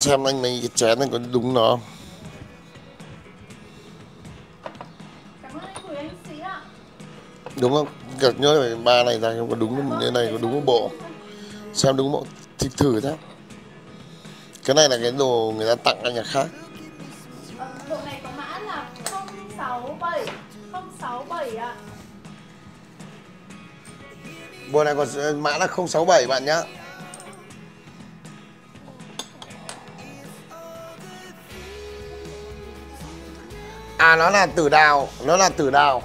xem anh mấy cái chén này có đúng nó không? Đúng không? Gật nhớ ba này ra có đúng như này có đúng bộ. xem đúng bộ thì thử thế cái này là cái đồ người ta tặng anh nhà khác. Ờ, bộ này có mã là 067 067 ạ. bộ này còn mã là 067 bạn nhá à nó là tử đào, nó là tử đào.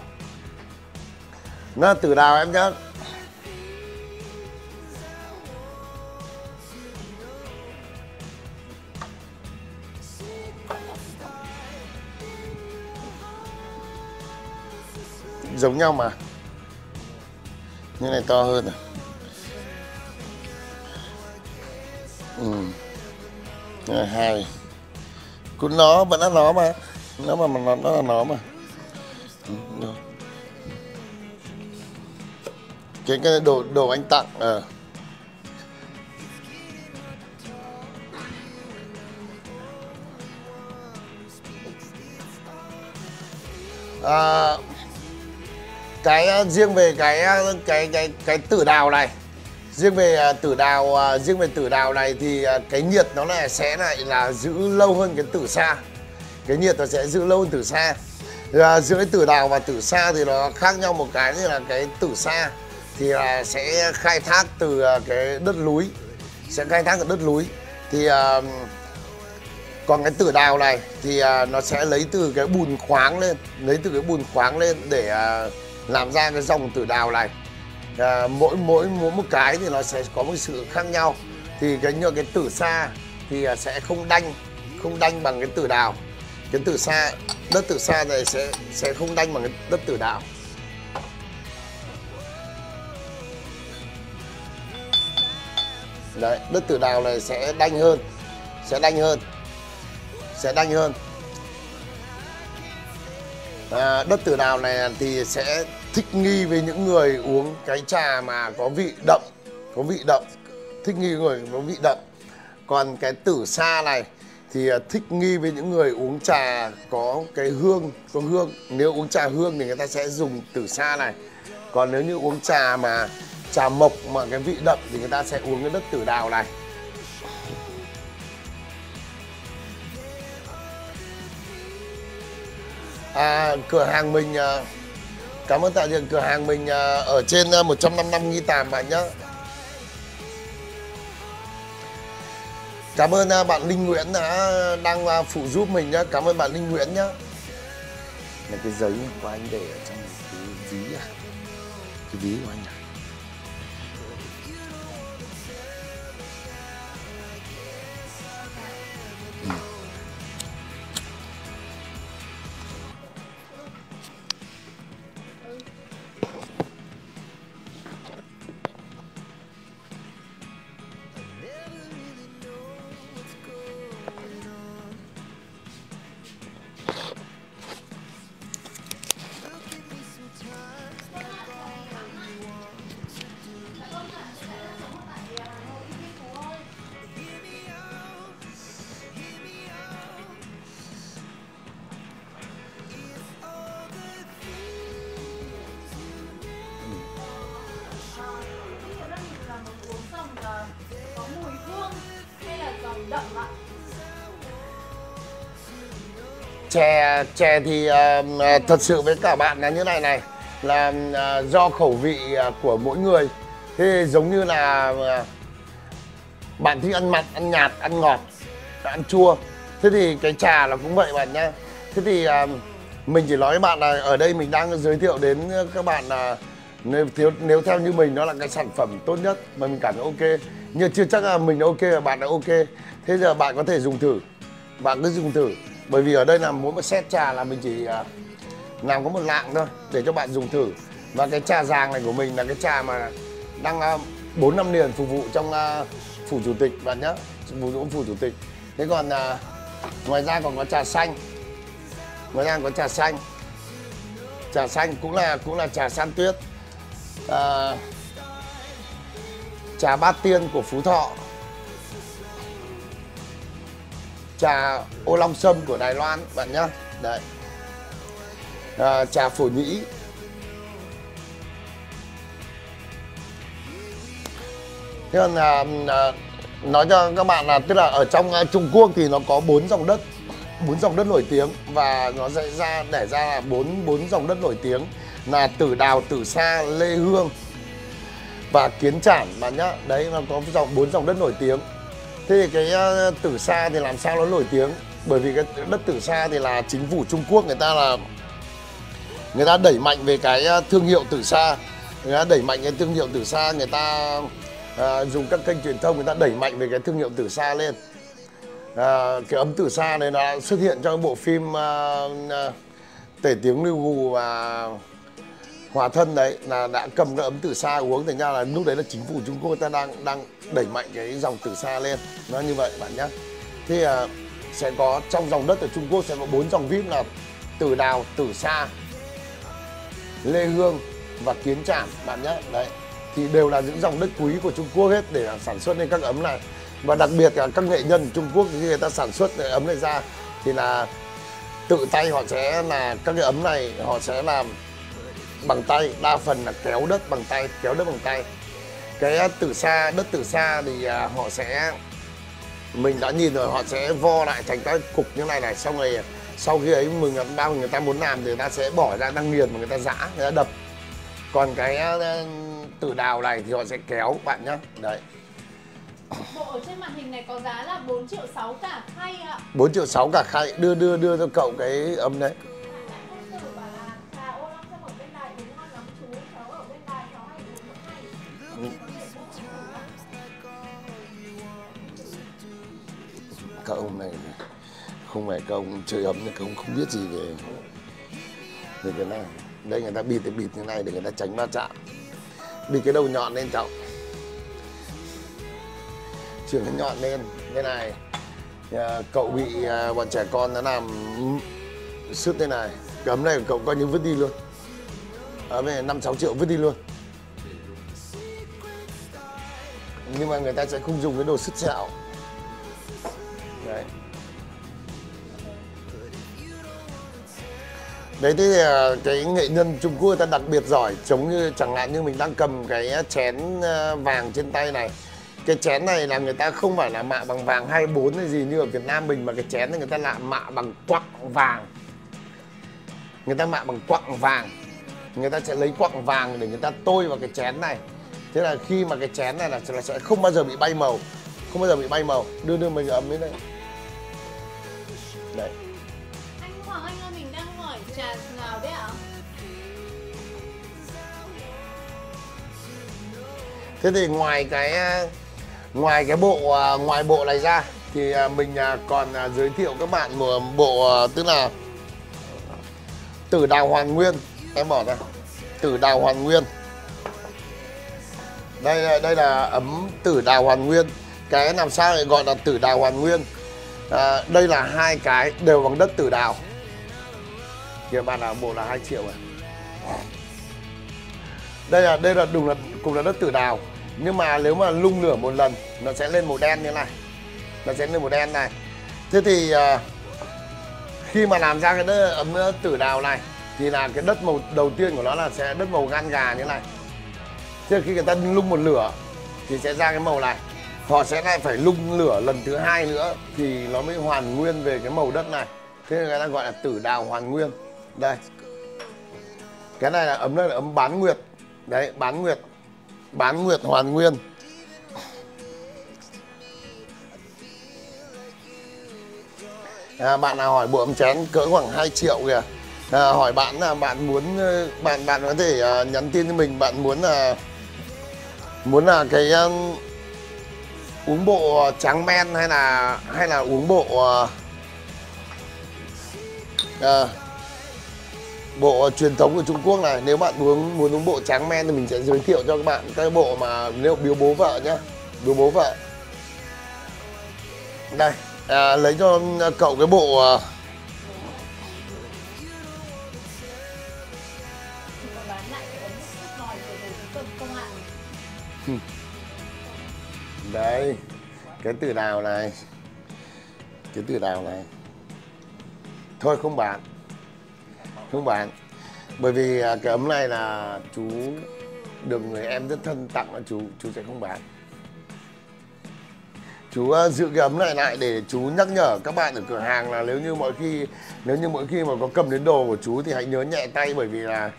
Nó là tử đào em nhớ. Giống nhau mà. Như này to hơn à. Ừ. Cái này, hai. Cũng nó vẫn là nó mà nó mà nó, nó là nó mà. Cái cái đồ đồ anh tặng à. à, cái uh, riêng về cái uh, cái cái cái tử đào này. Riêng về uh, tử đào uh, riêng về tử đào này thì uh, cái nhiệt nó lại sẽ lại là giữ lâu hơn cái tử sa cái nhiệt nó sẽ giữ lâu hơn tử xa. À, giữa cái tử đào và tử sa thì nó khác nhau một cái như là cái tử sa thì là sẽ khai thác từ à, cái đất núi sẽ khai thác từ đất núi. Thì à, còn cái tử đào này thì à, nó sẽ lấy từ cái bùn khoáng lên lấy từ cái bùn khoáng lên để à, làm ra cái dòng tử đào này. À, mỗi mỗi mỗi một cái thì nó sẽ có một sự khác nhau. Thì cái như cái tử sa thì à, sẽ không đanh không đanh bằng cái tử đào cái từ xa đất từ xa này sẽ sẽ không đanh bằng đất từ đào đấy đất từ đào này sẽ đanh hơn sẽ đanh hơn sẽ đanh hơn. À, đất từ đào này thì sẽ thích nghi với những người uống cái trà mà có vị đậm có vị đậm. Thích nghi với người có vị đậm. Còn cái tử sa này thì à, thích nghi với những người uống trà có cái hương có hương. Nếu uống trà hương thì người ta sẽ dùng tử sa này. Còn nếu như uống trà mà trà mộc mà cái vị đậm thì người ta sẽ uống cái đất tử đào này. À, cửa hàng mình à, cảm ơn tạo dựng cửa hàng mình à, ở trên 155 Nghi Tàm bạn nhé. Cảm ơn à, bạn Linh Nguyễn đã đang à, phụ giúp mình nhá Cảm ơn bạn Linh Nguyễn nhá Là cái giấy của anh để ở trong cái ví à? Cái ví của anh à? Chè thì uh, thật sự với cả bạn là như này này là uh, do khẩu vị uh, của mỗi người. Thế giống như là uh, bạn thích ăn mặn ăn nhạt ăn ngọt ăn chua. Thế thì cái trà là cũng vậy bạn nhá. Thế thì uh, mình chỉ nói với bạn là ở đây mình đang giới thiệu đến các bạn là nếu thiếu nếu theo như mình nó là cái sản phẩm tốt nhất mà mình cảm thấy ok. Nhưng chưa chắc là mình ok và bạn đã ok. Thế giờ bạn có thể dùng thử. Bạn cứ dùng thử bởi vì ở đây là mỗi một set trà là mình chỉ à, làm có một lạng thôi để cho bạn dùng thử. Và cái trà giàng này của mình là cái trà mà đang à, bốn năm liền phục vụ trong à, phủ chủ tịch bạn nhé phục vụ phủ chủ tịch. Thế còn ngoài ra còn có trà xanh. Ngoài ra còn có trà xanh. Trà xanh cũng là cũng là trà san tuyết. À, trà bát tiên của phú thọ. Trà ô long sâm của Đài Loan bạn nhá đấy à, trà phổ nhĩ thế còn à, à, nói cho các bạn là tức là ở trong à, Trung Quốc thì nó có bốn dòng đất bốn dòng đất nổi tiếng và nó sẽ ra để ra là bốn bốn dòng đất nổi tiếng là Tử Đào, Tử Sa, Lê Hương và Kiến Trản bạn nhá. Đấy nó có dòng bốn dòng đất nổi tiếng. Thế thì cái uh, Tử Sa thì làm sao nó nổi tiếng? Bởi vì cái đất Tử Sa thì là chính phủ Trung Quốc người ta là người ta đẩy mạnh về cái uh, thương hiệu Tử Sa. Người ta đẩy mạnh cái thương hiệu Tử Sa, người ta uh, dùng các kênh truyền thông người ta đẩy mạnh về cái thương hiệu Tử Sa lên. À, cái ấm Tử Sa này nó xuất hiện trong bộ phim uh, uh, Tể tiếng lưu gù và hòa thân đấy là đã cầm cái ấm từ xa uống thành ra là lúc đấy là chính phủ Trung Quốc ta đang đang đẩy mạnh cái dòng từ xa lên. Nó như vậy bạn nhé thì uh, à, sẽ có trong dòng đất ở Trung Quốc sẽ có bốn dòng vip là từ Đào, từ xa, Lê Hương và Kiến Trạm bạn nhé đấy thì đều là những dòng đất quý của Trung Quốc hết để sản xuất nên các ấm này. Và đặc biệt là các nghệ nhân Trung Quốc khi người ta sản xuất cái ấm này ra thì là tự tay họ sẽ là các cái ấm này họ sẽ làm bằng tay đa phần là kéo đất bằng tay kéo đất bằng tay. Cái từ xa đất từ xa thì à, họ sẽ mình đã nhìn rồi họ sẽ vo lại thành các cục như này này. Xong rồi sau khi ấy mình bao người ta muốn làm thì người ta sẽ bỏ ra đang nghiền mà người ta giã người ta đập. Còn cái à, tử đào này thì họ sẽ kéo bạn nhá. Đấy. Bộ ở trên màn hình này có giá là 4 triệu 6 cả khay ạ. 4 triệu 6 cả khay. Đưa đưa đưa cho cậu cái ấm đấy các ông này. Không phải các ông chơi ấm nhưng các ông không biết gì về về cái này đây người ta bịt cái bịt như này để người ta tránh va chạm. Bịt cái đầu nhọn lên trọng chuyển cái nhọn lên. Thế này à, cậu bị à, bọn trẻ con nó làm sứt thế này. Cấm này cậu coi như vứt đi luôn. Ở về năm sáu triệu vứt đi luôn. Nhưng mà người ta sẽ không dùng cái đồ sứt sẹo đấy đấy thì à, cái nghệ nhân Trung Quốc người ta đặc biệt giỏi, giống như chẳng hạn như mình đang cầm cái chén à, vàng trên tay này. Cái chén này là người ta không phải là mạ bằng vàng 24 hay gì như ở Việt Nam mình, mà cái chén này người ta là mạ bằng quặng vàng. Người ta mạ bằng quặng vàng. Người ta sẽ lấy quặng vàng để người ta tôi vào cái chén này. Thế là khi mà cái chén này là sẽ không bao giờ bị bay màu. Không bao giờ bị bay màu. Đưa đưa mình ấm đến đây đấy. Anh Hoàng Anh ơi mình đang hỏi trà nào đấy ạ? Thế thì ngoài cái ngoài cái bộ à, ngoài bộ này ra thì à, mình còn giới thiệu các bạn một bộ tức là tử đào hoàn nguyên. Em bỏ ra tử đào hoàn nguyên. Đây đây là ấm tử đào hoàn nguyên. Cái làm sao lại gọi là tử đào hoàn nguyên à, đây là hai cái đều bằng đất tử đào kìa bạn nào bộ là 2 triệu rồi. Đây là đây là đúng là cùng là đất tử đào nhưng mà nếu mà lung lửa một lần nó sẽ lên màu đen như này. Nó sẽ lên màu đen này. Thế thì à, khi mà làm ra cái đất ấm tử đào này thì là cái đất màu đầu tiên của nó là sẽ đất màu gan gà như này. Thế khi người ta lung một lửa thì sẽ ra cái màu này họ sẽ lại phải lung lửa lần thứ hai nữa thì nó mới hoàn nguyên về cái màu đất này. Thế nên người ta gọi là tử đào hoàn nguyên. Đây. Cái này là ấm đây là ấm bán nguyệt. Đấy bán nguyệt. Bán nguyệt hoàn nguyên. À, bạn nào hỏi bộ ấm chén cỡ khoảng 2 triệu kìa. À, hỏi bạn là bạn muốn ờ, bạn bạn có thể uh, nhắn tin cho mình. Bạn muốn là muốn là cái uh, uống bộ trắng men hay là hay là uống bộ uh, bộ truyền thống của Trung Quốc này. Nếu bạn muốn muốn uống bộ trắng men thì mình sẽ giới thiệu cho các bạn cái bộ mà nếu biếu bố vợ nhá. Biếu bố vợ. Đây à, lấy cho cậu cái bộ à, đây cái từ đào này? Cái từ đào này? Thôi không bán không bán bởi vì à, cái ấm này là chú được người em rất thân tặng cho chú chú sẽ không bán chú à, giữ cái ấm này lại để chú nhắc nhở các bạn ở cửa hàng là nếu như mỗi khi nếu như mỗi khi mà có cầm đến đồ của chú thì hãy nhớ nhẹ tay bởi vì là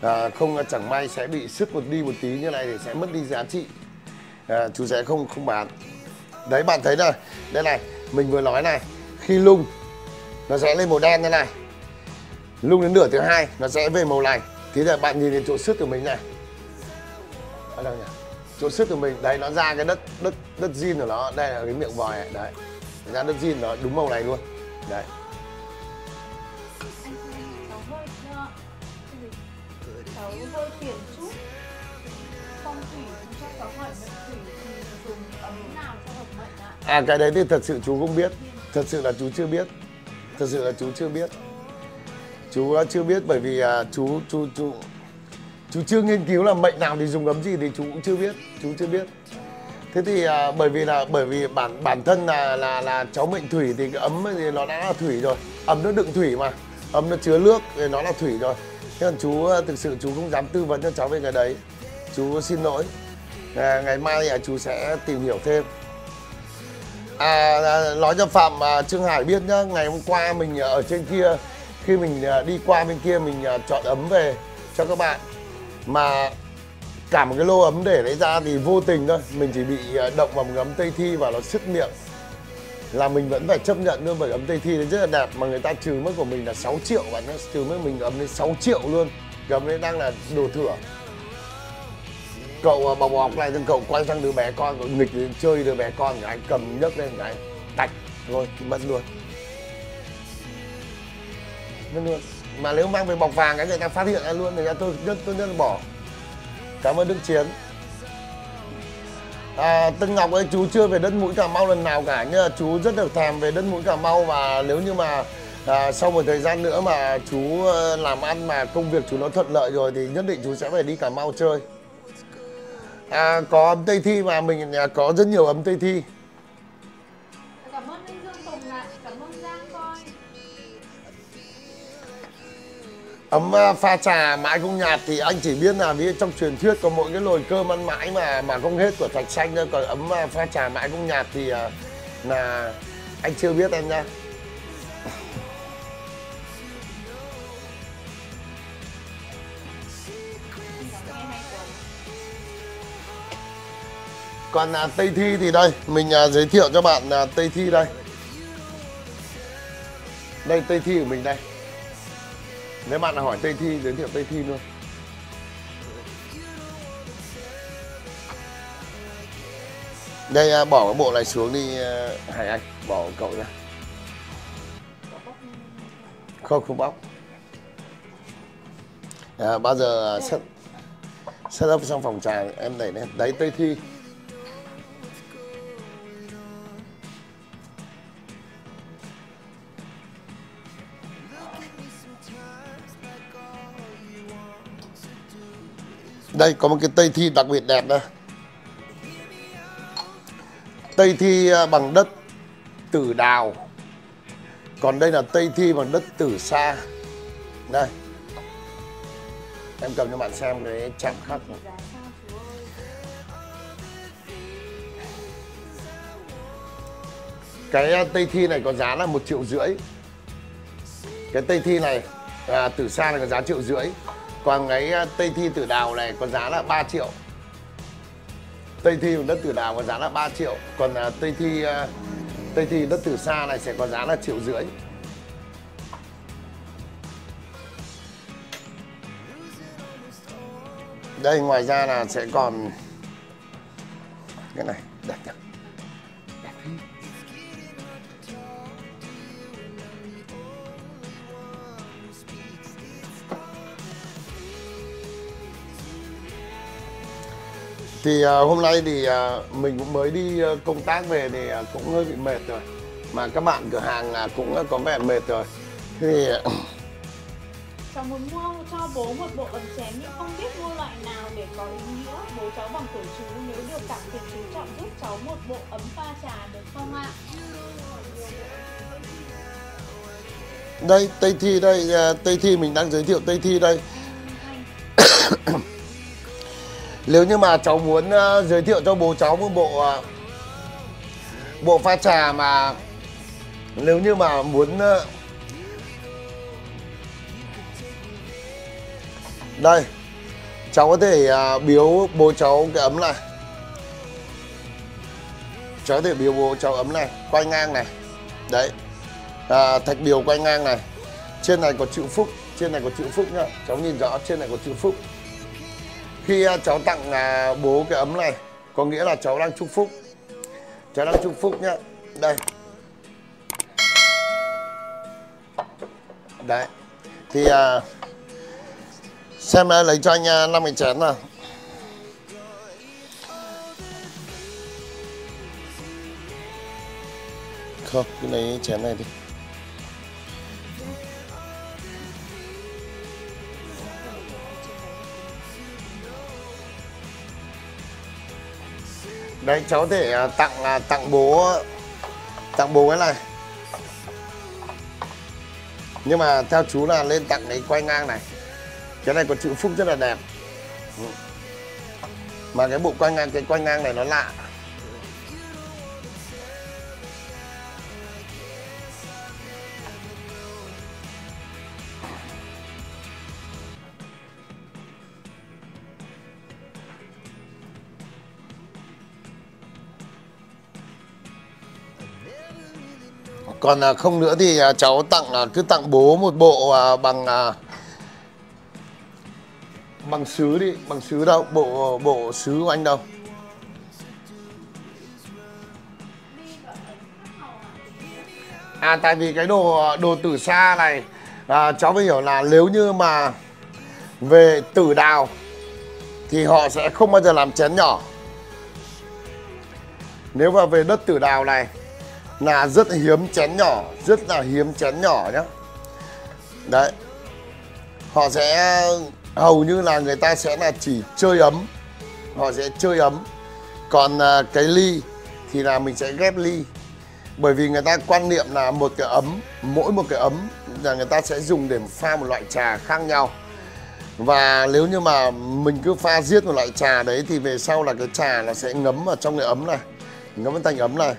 à, không à, chẳng may sẽ bị sức một đi một tí như này thì sẽ mất đi giá trị à, chú sẽ không không bán. Đấy bạn thấy này đây này mình vừa nói này khi lung nó sẽ lên màu đen như này. Lung đến nửa thứ hai nó sẽ về màu này thế là bạn nhìn đến chỗ sứt của mình này. Ở đâu nhỉ? Chỗ sứt của mình đấy nó ra cái đất đất đất zin của nó. Đây là cái miệng vòi này. đấy. Ra đất zin nó đúng màu này luôn. Đấy. Anh cháu hơi tiền à cái đấy thì thật sự chú không biết. Thật sự là chú chưa biết. Thật sự là chú chưa biết. Chú à, chưa biết bởi vì à, chú chú chú chú chưa nghiên cứu là mệnh nào thì dùng ấm gì thì chú cũng chưa biết. Chú chưa biết. Thế thì à, bởi vì là bởi vì bản bản thân là là là cháu mệnh thủy thì cái ấm thì nó đã là thủy rồi. Ấm nó đựng thủy mà. Ấm nó chứa nước thì nó là thủy rồi. Thế còn chú à, thực sự chú không dám tư vấn cho cháu về cái đấy. Chú xin lỗi. À, ngày mai à, chú sẽ tìm hiểu thêm. À, nói cho Phạm à, Trương Hải biết nhá, ngày hôm qua mình à, ở trên kia khi mình à, đi qua bên kia mình à, chọn ấm về cho các bạn. Mà cả một cái lô ấm để lấy ra thì vô tình thôi, mình chỉ bị à, động vào một ấm Tây Thi và nó sứt miệng. Là mình vẫn phải chấp nhận luôn bởi ấm Tây Thi nó rất là đẹp mà người ta trừ mất của mình là 6 triệu và nó trừ mất mình ấm đến 6 triệu luôn. Cái ấm đấy đang là đồ thừa cậu à, bọc bọc này xong cậu quay sang đứa bé con cậu nghịch chơi đứa bé con cái cầm nhấc lên cái tạch rồi mất luôn. Mất luôn. Mà nếu mang về bọc vàng cái người ta phát hiện ra luôn thì tôi nhất tôi nhất là bỏ. Cảm ơn đức chiến. À, tân ngọc ơi chú chưa về đất mũi cà mau lần nào cả nhưng mà chú rất được thèm về đất mũi cà mau và nếu như mà à, sau một thời gian nữa mà chú à, làm ăn mà công việc chú nó thuận lợi rồi thì nhất định chú sẽ phải đi cà mau chơi. À, có ấm Tây Thi mà mình à, có rất nhiều ấm Tây Thi. Cảm ơn anh Dương Tùng ạ. Cảm ơn Giang coi. Ấm à, pha trà mãi không nhạt thì anh chỉ biết là dụ trong truyền thuyết có mỗi cái nồi cơm ăn mãi mà mà không hết của thạch xanh thôi. Còn ấm à, pha trà mãi không nhạt thì à, là anh chưa biết em nha còn à, Tây Thi thì đây mình à, giới thiệu cho bạn à, Tây Thi đây. Đây Tây Thi của mình đây. Nếu bạn nào hỏi Tây Thi giới thiệu Tây Thi luôn. Đây à, bỏ cái bộ này xuống đi à, Hải Anh bỏ cậu ra không không bóc. À, bao giờ à, set set up xong phòng trà em đẩy lên. Đấy Tây Thi. Đây có một cái tây thi đặc biệt đẹp đây. Tây thi à, bằng đất tử đào. Còn đây là tây thi bằng đất tử sa. Đây. Em cầm cho bạn xem cái chạm khắc này. cái à, tây thi này có giá là một triệu rưỡi. Cái tây thi này à, tử sa này có giá triệu rưỡi còn cái à, tây thi tử đào này có giá là 3 triệu. Tây thi đất tử đào có giá là 3 triệu. Còn à, tây thi à, tây thi đất tử sa này sẽ có giá là triệu rưỡi. Đây, ngoài ra là sẽ còn cái này, đẹp nhỉ? Thì à, hôm nay thì à, mình cũng mới đi à, công tác về thì à, cũng hơi bị mệt rồi. Mà các bạn cửa hàng à, cũng có vẻ mệt rồi. Thì à, cháu muốn mua cho bố một bộ ấm chén nhưng không biết mua loại nào để có ý nghĩa. Bố cháu bằng tuổi chú nếu được cảm tình chú chọn giúp cháu một bộ ấm pha trà được không ạ? Đây tây thi đây à, tây thi mình đang giới thiệu tây thi đây nếu như mà cháu muốn uh, giới thiệu cho bố cháu một bộ uh, bộ pha trà mà nếu như mà muốn uh, đây cháu có thể uh, biếu bố cháu cái ấm này. Cháu có thể biếu bố cháu ấm này quay ngang này. Đấy à, thạch điều quay ngang này. Trên này có chữ phúc trên này có chữ phúc nhá. Cháu nhìn rõ trên này có chữ phúc khi à, cháu tặng à, bố cái ấm này có nghĩa là cháu đang chúc phúc. Cháu đang chúc phúc nhá. Đây. Đấy. Thì à, xem à, lấy cho anh năm cái chén nào. Không cứ lấy chén này đi. Đấy, cháu thể à, tặng à, tặng bố tặng bố cái này. Nhưng mà theo chú là lên tặng cái quay ngang này. Cái này có chữ phúc rất là đẹp. Mà cái bộ quay ngang, cái quay ngang này nó lạ. Còn à, không nữa thì à, cháu tặng à, cứ tặng bố một bộ bằng bằng sứ đi bằng sứ đâu bộ bộ sứ của anh đâu. À tại vì cái đồ đồ tử sa này à, cháu mới hiểu là nếu như mà về tử đào thì họ sẽ không bao giờ làm chén nhỏ. Nếu mà về đất tử đào này là rất hiếm chén nhỏ, rất là hiếm chén nhỏ nhá. Đấy. Họ sẽ, hầu như là người ta sẽ là chỉ chơi ấm. Họ sẽ chơi ấm. Còn à, cái ly thì là mình sẽ ghép ly. Bởi vì người ta quan niệm là một cái ấm, mỗi một cái ấm là người ta sẽ dùng để pha một loại trà khác nhau. Và nếu như mà mình cứ pha giết một loại trà đấy thì về sau là cái trà nó sẽ ngấm vào trong cái ấm này, ngấm vào thành ấm này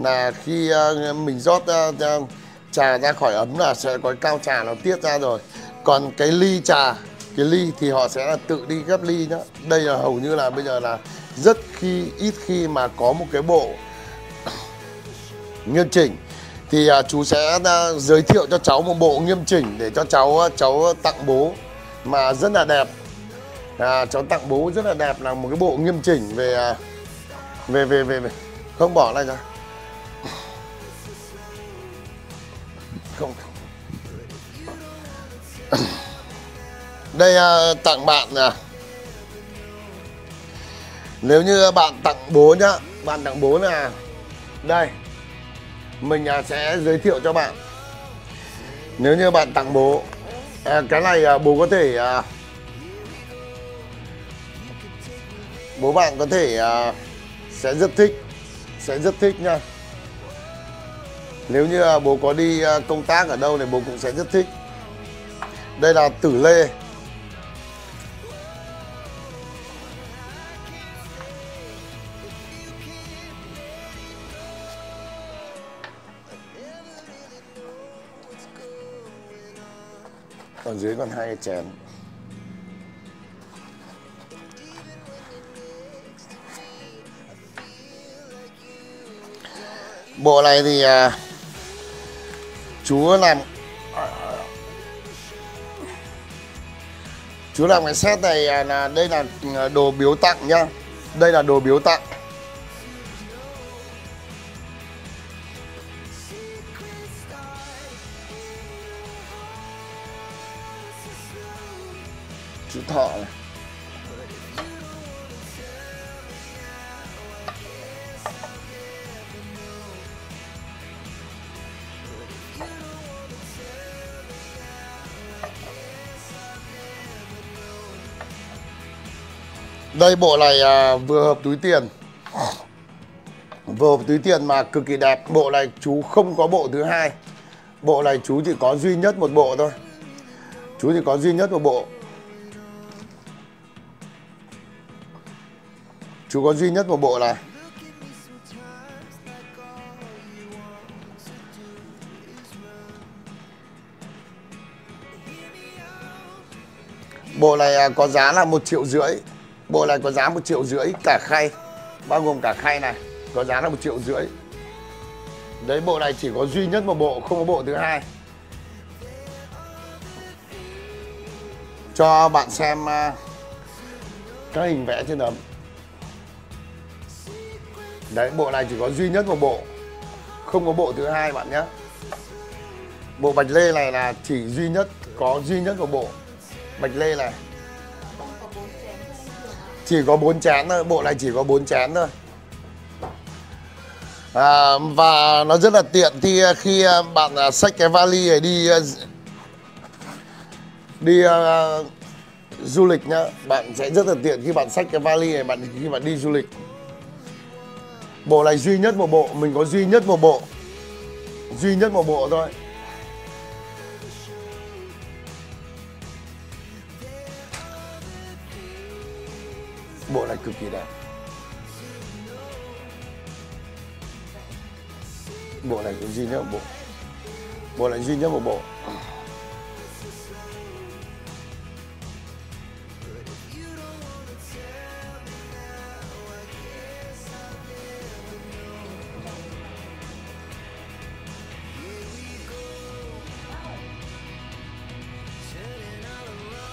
là khi uh, mình rót uh, trà ra khỏi ấm là sẽ có cao trà nó tiết ra rồi. Còn cái ly trà cái ly thì họ sẽ là tự đi gấp ly nhá. Đây là hầu như là bây giờ là rất khi ít khi mà có một cái bộ nghiêm chỉnh. Thì uh, chú sẽ uh, giới thiệu cho cháu một bộ nghiêm chỉnh để cho cháu uh, cháu tặng bố mà rất là đẹp. À, cháu tặng bố rất là đẹp là một cái bộ nghiêm chỉnh về uh, về về về, về. không bỏ này ra không? Đây à, tặng bạn à nếu như bạn tặng bố nhá bạn tặng bố là đây mình à, sẽ giới thiệu cho bạn. Nếu như bạn tặng bố à, cái này à, bố có thể à, bố bạn có thể à, sẽ rất thích sẽ rất thích nha nếu như à, bố có đi à, công tác ở đâu thì bố cũng sẽ rất thích. Đây là tử lê. Ở dưới còn hai cái chén. Bộ này thì à, chú làm chú làm cái set này à, là đây là à, đồ biếu tặng nhá đây là đồ biếu tặng. Chú thọ này. Đây bộ này à, vừa hợp túi tiền. Vừa hợp túi tiền mà cực kỳ đẹp. Bộ này chú không có bộ thứ hai. Bộ này chú chỉ có duy nhất một bộ thôi. Chú chỉ có duy nhất một bộ. Chú có duy nhất một bộ này Bộ này à, có giá là một triệu rưỡi. Bộ này có giá một triệu rưỡi cả khay Bao gồm cả khay này Có giá là một triệu rưỡi. Đấy bộ này chỉ có duy nhất một bộ Không có bộ thứ hai. Cho bạn xem à, Các hình vẽ trên ấm Đấy bộ này chỉ có duy nhất một bộ Không có bộ thứ hai bạn nhé. Bộ bạch lê này là chỉ duy nhất Có duy nhất một bộ Bạch lê này chỉ có bốn chén thôi bộ này chỉ có bốn chén thôi. À, và nó rất là tiện thì à, khi à, bạn à, xách cái vali này đi đi uh, du lịch nhá bạn sẽ rất là tiện khi bạn xách cái vali này bạn khi bạn đi du lịch. Bộ này duy nhất một bộ mình có duy nhất một bộ. Duy nhất một bộ thôi. Bộ này cực kỳ đẹp. Bộ này duy nhất một bộ. Bộ này duy nhất một bộ.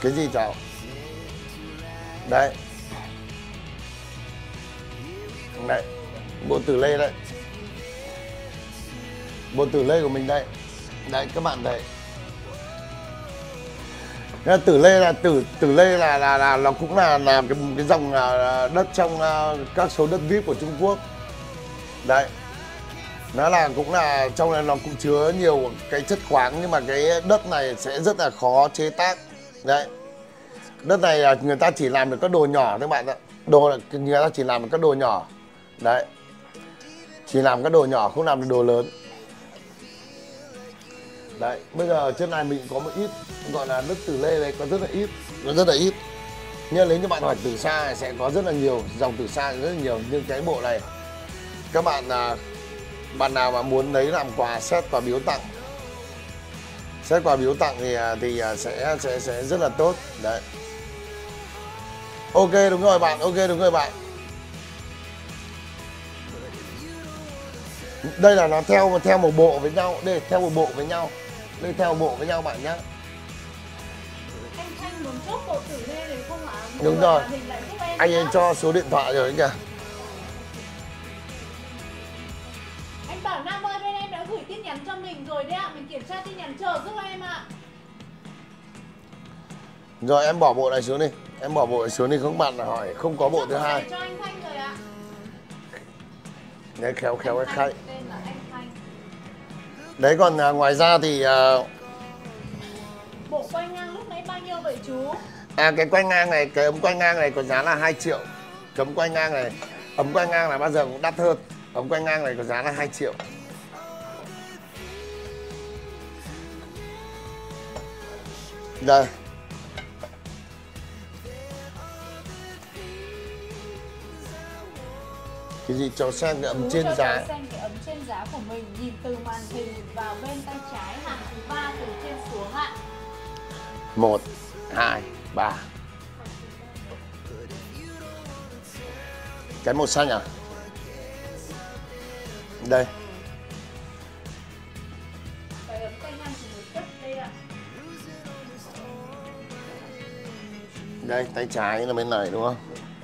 Cái gì cháu? Đấy đấy. Bộ tử lê đấy. Bộ tử lê của mình đây. Đấy, các bạn thấy. Nên tử lê là tử tử lê là là là nó cũng là là cái cái dòng à, à, đất trong à, các số đất vip của Trung Quốc. Đấy. Nó là cũng là trong này nó cũng chứa nhiều cái chất khoáng, nhưng mà cái đất này sẽ rất là khó chế tác. Đấy. Đất này là người ta chỉ làm được các đồ nhỏ các bạn ạ. Đồ là người ta chỉ làm được các đồ nhỏ đấy. Chỉ làm các đồ nhỏ không làm được đồ lớn. Đấy bây giờ trên này mình có một ít gọi là đất tử lê đấy có rất là ít. Nó rất là ít. Nhưng nếu như bạn hoạch từ xa sẽ có rất là nhiều dòng từ xa rất là nhiều. Nhưng cái bộ này các bạn à, bạn nào mà muốn lấy làm quà xét quà biếu tặng xét quà biếu tặng thì à, thì à, sẽ sẽ sẽ rất là tốt. Đấy. Ok đúng rồi bạn ok đúng rồi bạn đây là nó theo theo một bộ với nhau. Đây theo một bộ với nhau. Đây theo bộ với nhau bạn nhé Anh Thanh muốn chốt bộ tử lê này không ạ? Đúng rồi. em anh ấy nhá. cho số điện thoại rồi đấy kìa. Anh bảo Nam ơi bên em đã gửi tin nhắn cho mình rồi đấy ạ. Mình kiểm tra tin nhắn chờ giúp em ạ. Rồi em bỏ bộ này xuống đi. Em bỏ bộ này xuống đi không bạn hỏi không có bộ thứ hai. Cho anh Thanh đấy khéo khéo cái Anh khay đấy còn à, ngoài ra thì à, Bộ quay ngang lúc nãy bao nhiêu vậy chú? à cái quay ngang này cái ấm quay ngang này có giá là 2 triệu. Cái ấm quay ngang này ấm quay ngang là bao giờ cũng đắt hơn. Ấm quay ngang này có giá là 2 triệu. Đây cái gì? Cho xem cái ấm trên giá. cái ấm trên giá của mình. Nhìn từ màn hình vào bên tay trái hàng thứ ba từ trên xuống ạ. Một hai ba. Cái màu xanh à? Đây. Đây tay trái là bên này đúng không?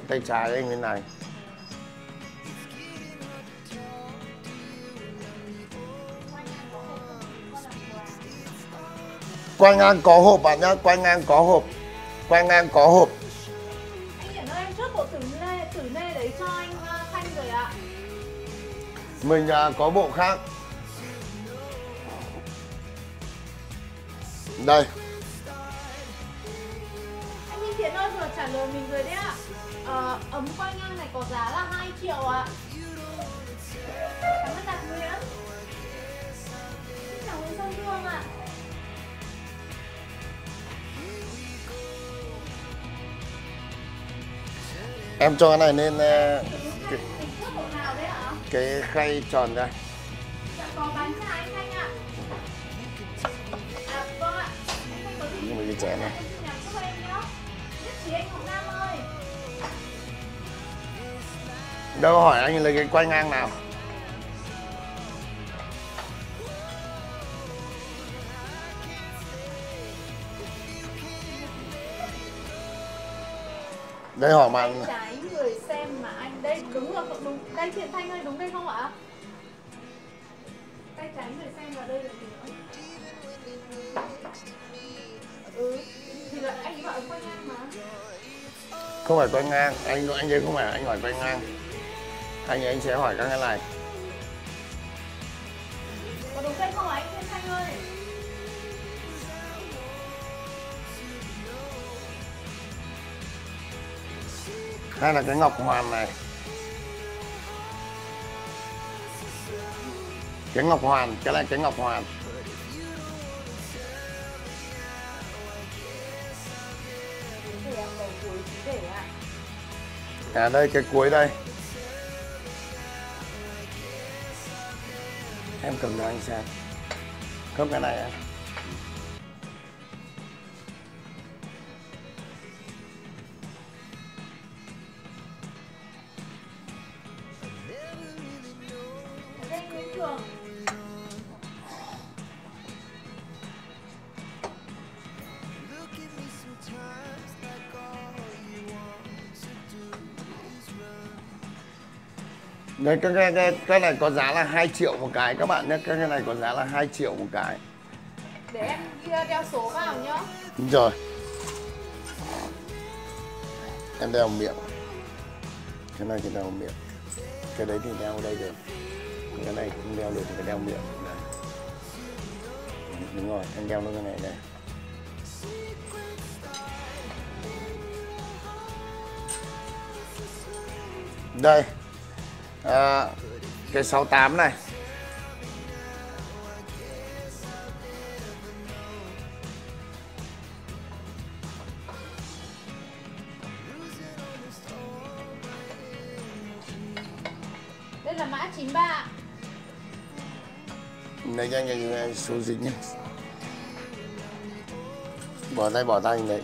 Tay trái anh bên này Quay ngang có hộp bạn nhá quay ngang có hộp. Quay ngang có hộp. Anh Hiển ơi em chốt bộ tử lê, tử lê đấy cho anh uh, Thanh rồi ạ. Mình à, có bộ khác. Đây. Anh Minh Thiện ơi vừa trả lời mình rồi đấy ạ. Ờ, Ấm quay ngang này có giá là 2 triệu ạ. Cảm ơn Đạt Nguyễn. Xin chào Nguyễn Sơn Thương em cho cái này lên ờ, cái, cái khay tròn ra Nhưng mà cái chén này. Đâu hỏi anh lấy cái quay ngang nào đây hỏi bạn trái người xem mà anh đây đúng rồi đúng đây Thiện Thanh ơi đúng đây không ạ? Tay trái người xem là đây là gì nữa? Ừ thì là anh gọi quay ngang mà. không phải quay ngang anh anh ấy không phải anh hỏi quay ngang anh ấy anh sẽ hỏi các cái này Có đúng đây không ạ anh Thiện Thanh ơi? Đây là cái ngọc hoàn này. Cái ngọc hoàn cái này cái ngọc hoàn à đây, cái cuối đây. Em cầm cho anh xem. Không cái này à Đây cái, cái, cái, cái này có giá là 2 triệu một cái các bạn nhé. Cái cái này có giá là 2 triệu một cái. Để em đeo số vào nhá. Đúng rồi. Em đeo miệng. Cái này thì đeo miệng. Cái đấy thì đeo đây được. Cái này không đeo được thì phải đeo miệng. Đấy. Đúng rồi, em đeo luôn cái này đây. Đây à, Cái 68 này. Đây là mã 93 ạ. Lấy cho anh cái số dính nhé Bỏ tay bỏ tay đấy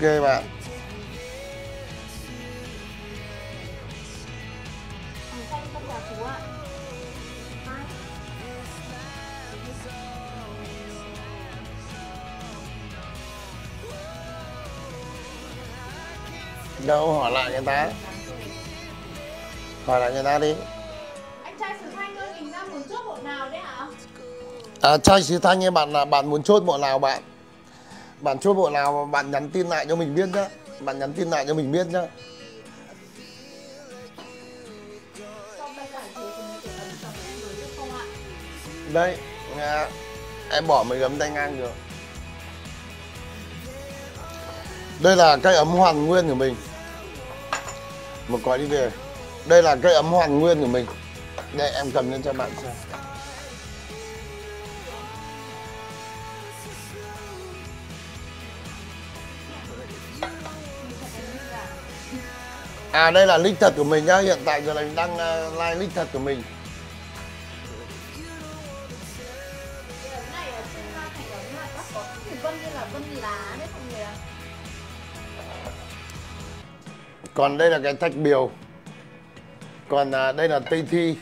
Ok bạn. Đâu hỏi lại người ta Hỏi lại người ta đi Anh trai Sử Thanh ơi, mình đang muốn chốt bộ nào đấy hả? à, Trai sứ thanh ấy bạn là bạn muốn chốt bộ nào bạn bạn chốt bộ nào bạn nhắn tin lại cho mình biết nhá. Bạn nhắn tin lại cho mình biết nhá. Đây à, Em bỏ mấy gấm tay ngang được. Đây là cây ấm hoàn nguyên của mình. Một gói đi về. Đây là cây ấm hoàn nguyên của mình. Đây em cầm lên cho bạn xem. À đây là link thật của mình nhá. Hiện tại giờ là mình đang uh, live link thật của mình. Còn đây là cái thạch biểu. Còn à, đây là tây thi.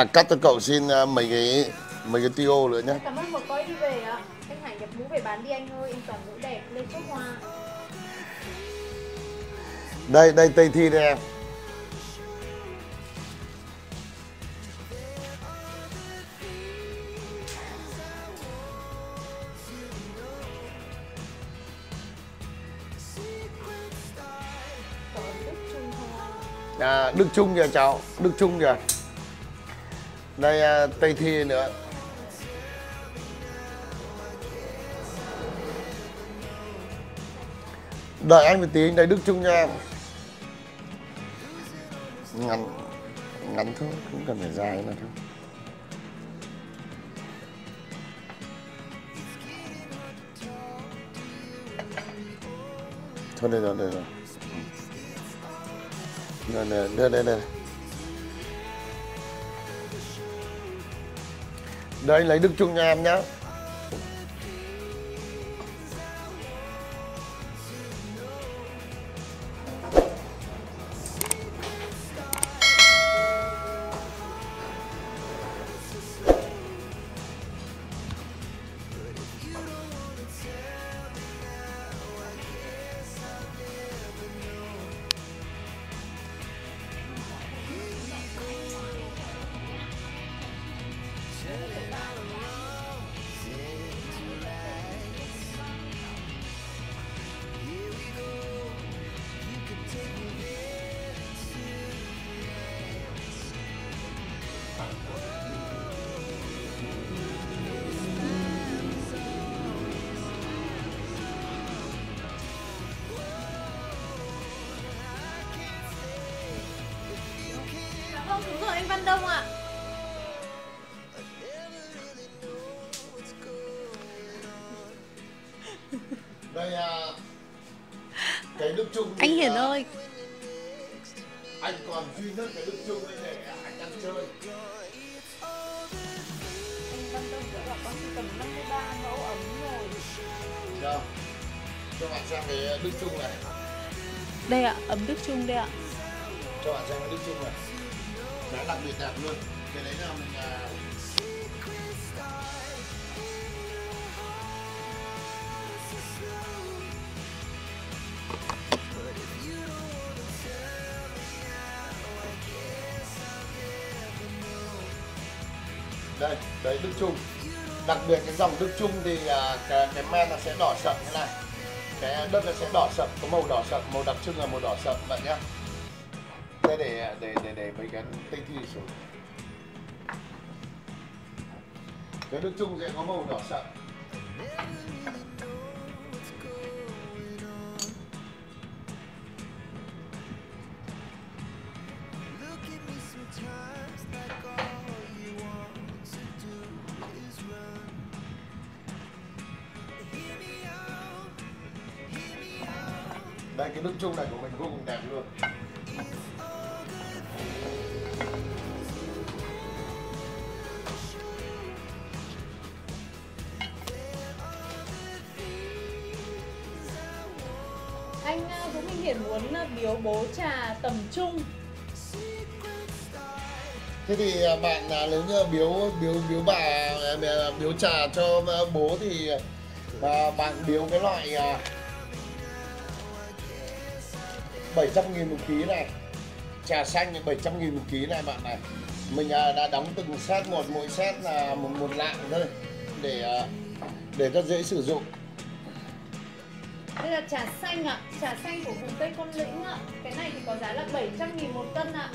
À cắt cho cậu xin à, mấy cái mấy cái tiêu nữa nhé. Cảm ơn một coi đi về ạ. Anh Hải nhập mũ về bán đi anh ơi, anh toàn mũ đẹp, lên chốt hoa. Đây đây Tây Thi đây em. À, Đức Trung kìa cháu, Đức Trung kìa. Đây à, Tây Thi nữa. Đợi anh một tí anh lấy Đức Trung nha em. Ngắn ngắn thôi, không cần phải dài nữa thôi. Thôi đây rồi, đây rồi. Đây, đây, đây, đây, đây. Đây lấy Đức chung cho em nhé. Đây ạ, ấm Đức Trung đây ạ. Cho bạn xem Đức Trung này. Đã đặc biệt đẹp luôn. Cái đấy là mình à, đây đấy Đức Trung đặc biệt cái dòng Đức Trung thì à, cái, cái men nó sẽ đỏ sậm thế này cái đất nó sẽ đỏ sậm, có màu đỏ sậm, màu đặc trưng là màu đỏ sậm, bạn nhá. Đây để để để để mấy cái tinh thi xuống. Cái nước chung sẽ có màu đỏ sậm. Thì à, bạn à, nếu như biếu biếu biếu bà à, biếu trà cho bố thì à, bạn biếu cái loại à, 700 nghìn một ký này trà xanh thì 700 nghìn một ký này bạn này mình à, đã đóng từng set một mỗi set là một, một lạng thôi để à, để cho dễ sử dụng Đây là trà xanh ạ, trà xanh của vùng Tây con Lĩnh ạ. Cái này thì có giá là 700 nghìn một cân ạ.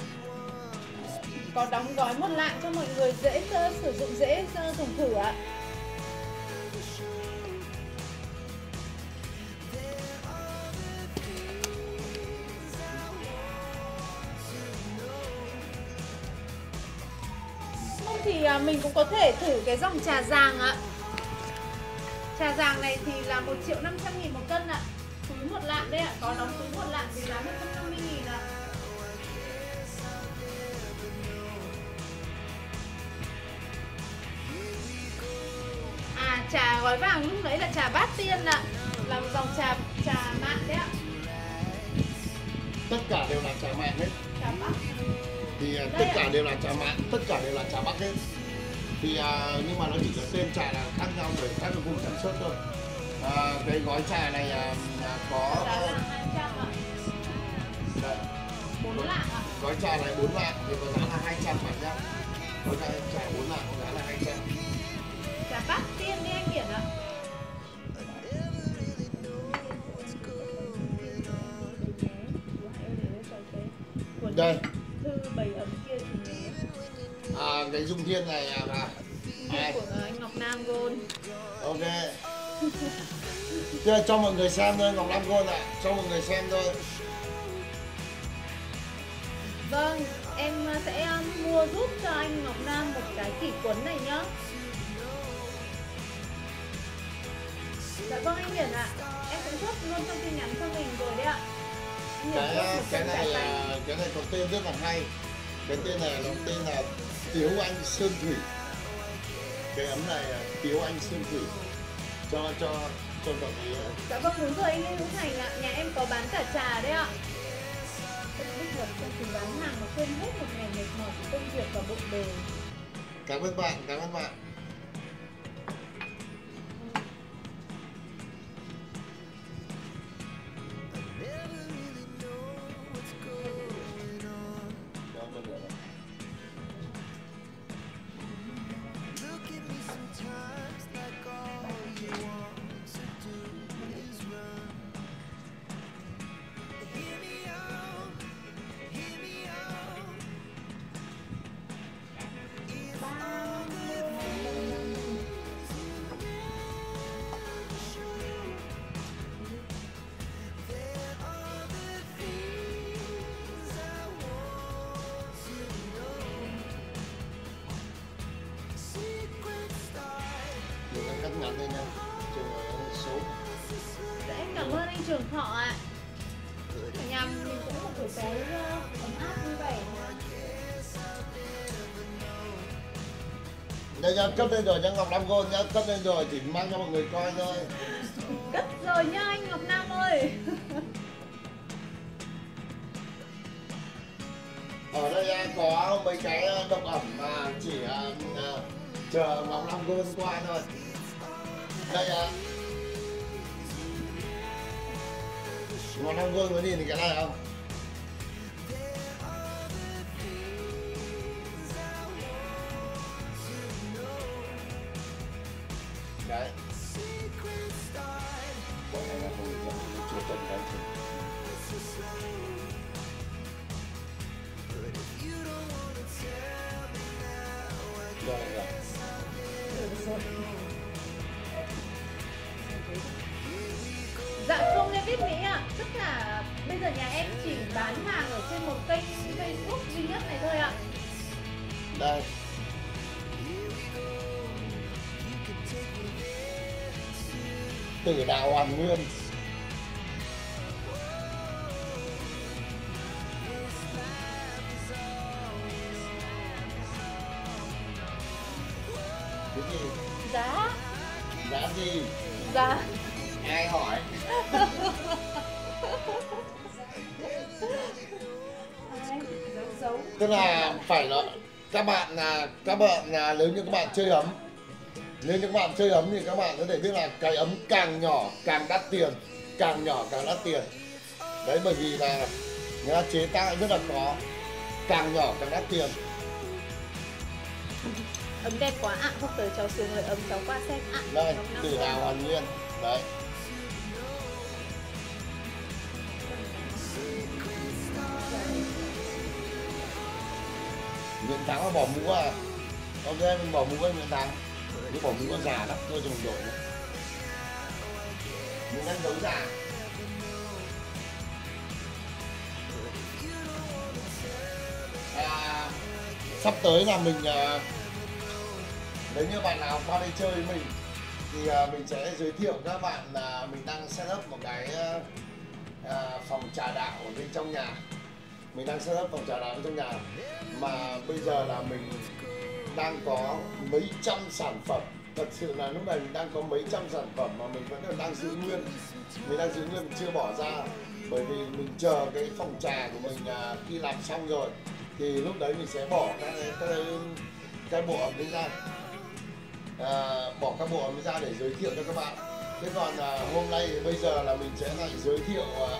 Có đóng gói một lạng cho mọi người dễ ờ, sử dụng, dễ ờ, dùng thử ạ. Không thì à, mình cũng có thể thử cái dòng trà giàng ạ. Trà giàng này thì là 1 triệu 500 nghìn một cân ạ. Túi một lạng đây ạ, có đóng túi một lạng thì giá 150 À trà gói vàng lúc đấy là trà bát tiên ạ. Là một dòng trà trà mạn đấy ạ. tất cả đều là trà mạn hết Trà bát. thì à, tất cả đều là trà mạn tất cả đều là trà bắc hết thì à, nhưng mà nó chỉ là tên trà là khác nhau bởi các cái vùng sản xuất thôi. À, cái gói trà này à, có giá là 200 ạ. Đây, 4 lạng ạ. Gói trà này 4 lạng thì có giá là 200 bạn nhá. Gói trà, trà 4 lạng có giá là 200 Trà Đi anh ạ. Đây. Thư bảy ấm kia à, cái dung thiên này à, à, à, của anh Ngọc Nam Gold. Ok. Thế cho mọi người xem thôi Ngọc Lam Gold ạ. Cho mọi người xem thôi. Vâng, em sẽ mua giúp cho anh Ngọc Nam một cái kỷ quấn này nhá Dạ vâng anh Điển ạ. Em cũng chốt luôn trong tin nhắn cho mình rồi đấy ạ. Cái cái này trà xanh. à, cái này có tên rất là hay. Cái tên này nó tên là Tiếu Anh Sơn Thủy. Cái ấm này là Tiếu Anh Sơn Thủy. Cho cho cho mọi người Dạ vâng đúng rồi anh Hữu Thành ạ. Nhà em có bán cả trà đấy ạ. Biết luật không chỉ bán hàng mà quên hết một ngày mệt mỏi của công việc và bộn bề. Cảm ơn bạn cảm ơn bạn cấp lên rồi nha ngọc lam gold nhá cấp lên rồi chỉ mang cho mọi người coi thôi. Cất rồi nhá anh Ngọc Nam ơi. Ở đây à, có mấy cái à, độc ẩm mà chỉ à, chờ ngọc lam gold qua thôi. Đây à. Ngọc lam gold có nhìn cái này không giờ nhà em chỉ bán hàng ở trên một kênh Facebook duy nhất này thôi ạ. Đây. Tử đạo hoàn nguyên. Là nếu như các bạn chơi ấm nếu như các bạn chơi ấm thì các bạn có thể biết là cái ấm càng nhỏ càng đắt tiền càng nhỏ càng đắt tiền. Đấy bởi vì là người ta chế tạo rất là khó càng nhỏ càng đắt tiền. Ấm đẹp quá ạ Hôm tới cháu xuống rồi ấm cháu qua xem ạ. Đây Gold. đào hoàn nguyên. Đấy. Nguyễn Thắng bỏ mũ à Ok mình bỏ muối mình tăng, Thắng bỏ muối con già lắm thôi cho mình đổi nhé Mình đang giấu già. À, Sắp tới là mình à, Nếu như bạn nào qua đây chơi với mình Thì à, mình sẽ giới thiệu các bạn là mình đang set up một cái à, à phòng trà đạo ở bên trong nhà. Mình đang set up phòng trà đạo ở trong nhà. Mà bây giờ là mình đang có mấy trăm sản phẩm. Thật sự là lúc này mình đang có mấy trăm sản phẩm mà mình vẫn còn đang giữ nguyên. Mình đang giữ nguyên mình chưa bỏ ra. Bởi vì mình chờ cái phòng trà của mình à, khi làm xong rồi thì lúc đấy mình sẽ bỏ cái cái cái bộ ẩm đấy ra. À, bỏ các bộ ẩm ra để giới thiệu cho các bạn. Thế còn à, hôm nay bây giờ là mình sẽ lại giới thiệu à,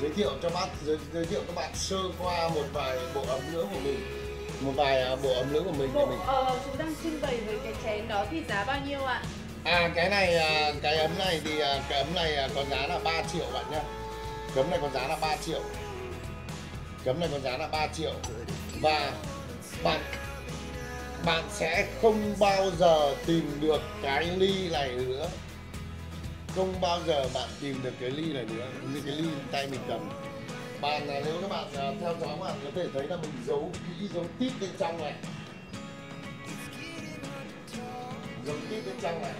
giới thiệu cho bác giới, giới thiệu các bạn sơ qua một vài bộ ẩm nữa của mình một vài à, bộ ẩm nữa của mình Bộ mình ờ, chú đang trưng bày với cái chén đó thì giá bao nhiêu ạ? À cái này à, cái ấm này thì à, cái ấm này à, có giá là 3 triệu bạn nhá. Cái ấm này có giá là 3 triệu. Cái ấm này có giá là 3 triệu. Và bạn bạn sẽ không bao giờ tìm được cái ly này nữa. Không bao giờ bạn tìm được cái ly này nữa, như cái ly tay mình cầm. Bạn là nếu các bạn à, theo dõi bạn có thể thấy là mình giấu kỹ, giấu tít bên trong này. giấu tít bên trong này.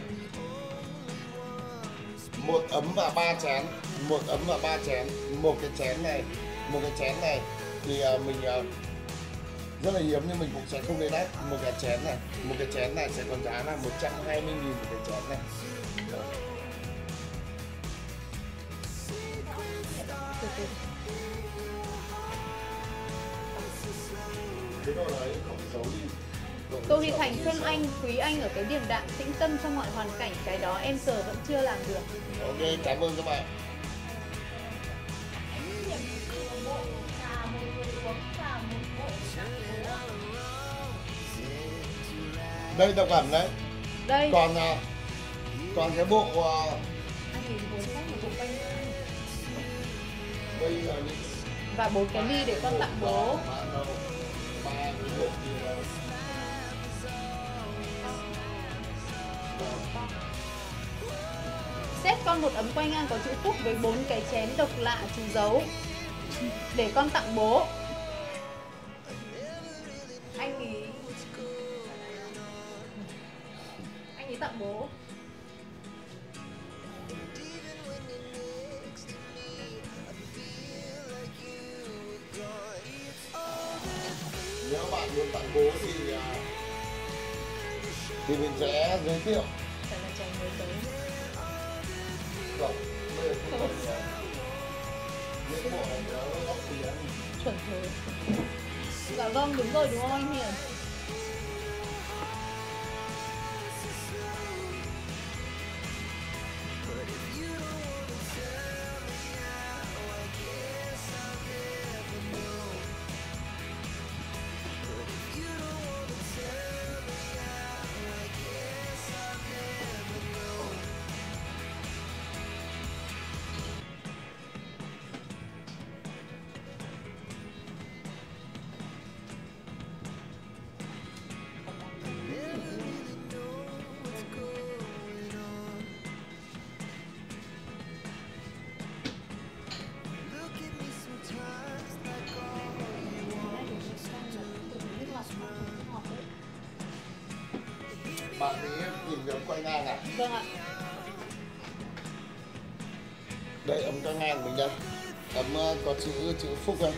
Một ấm và ba chén, một ấm và ba chén, một cái chén này, một cái chén này. Thì à, mình à, rất là hiếm nhưng mình cũng sẽ không lấy đắt một cái chén này. Một cái chén này sẽ còn giá là 120 nghìn một cái chén này. Đó. Tô giấu Thành khen anh, quý anh ở cái điểm đạm tĩnh tâm trong mọi hoàn cảnh Cái đó em giờ vẫn chưa làm được. Ok cảm ơn các bạn. Đây độc ẩm đấy. Đây, còn à, còn cái bộ à, Và bốn cái ly để con tặng bố Xếp Xét con một ấm quay ngang có chữ phúc với bốn cái chén độc lạ chú dấu. Để con tặng bố. Anh ý. Anh ý tặng bố. Nếu bạn muốn tặng bố thì à, thì mình sẽ giới thiệu. Phải là chén mới tới. Không bây giờ không còn những bộ này nó góc tiền Chuẩn thế. Dạ vâng đúng rồi đúng không anh Hiền ngang à Vâng ạ. Đây ấm cho ngang mình đây. Ấm có chữ chữ phúc đây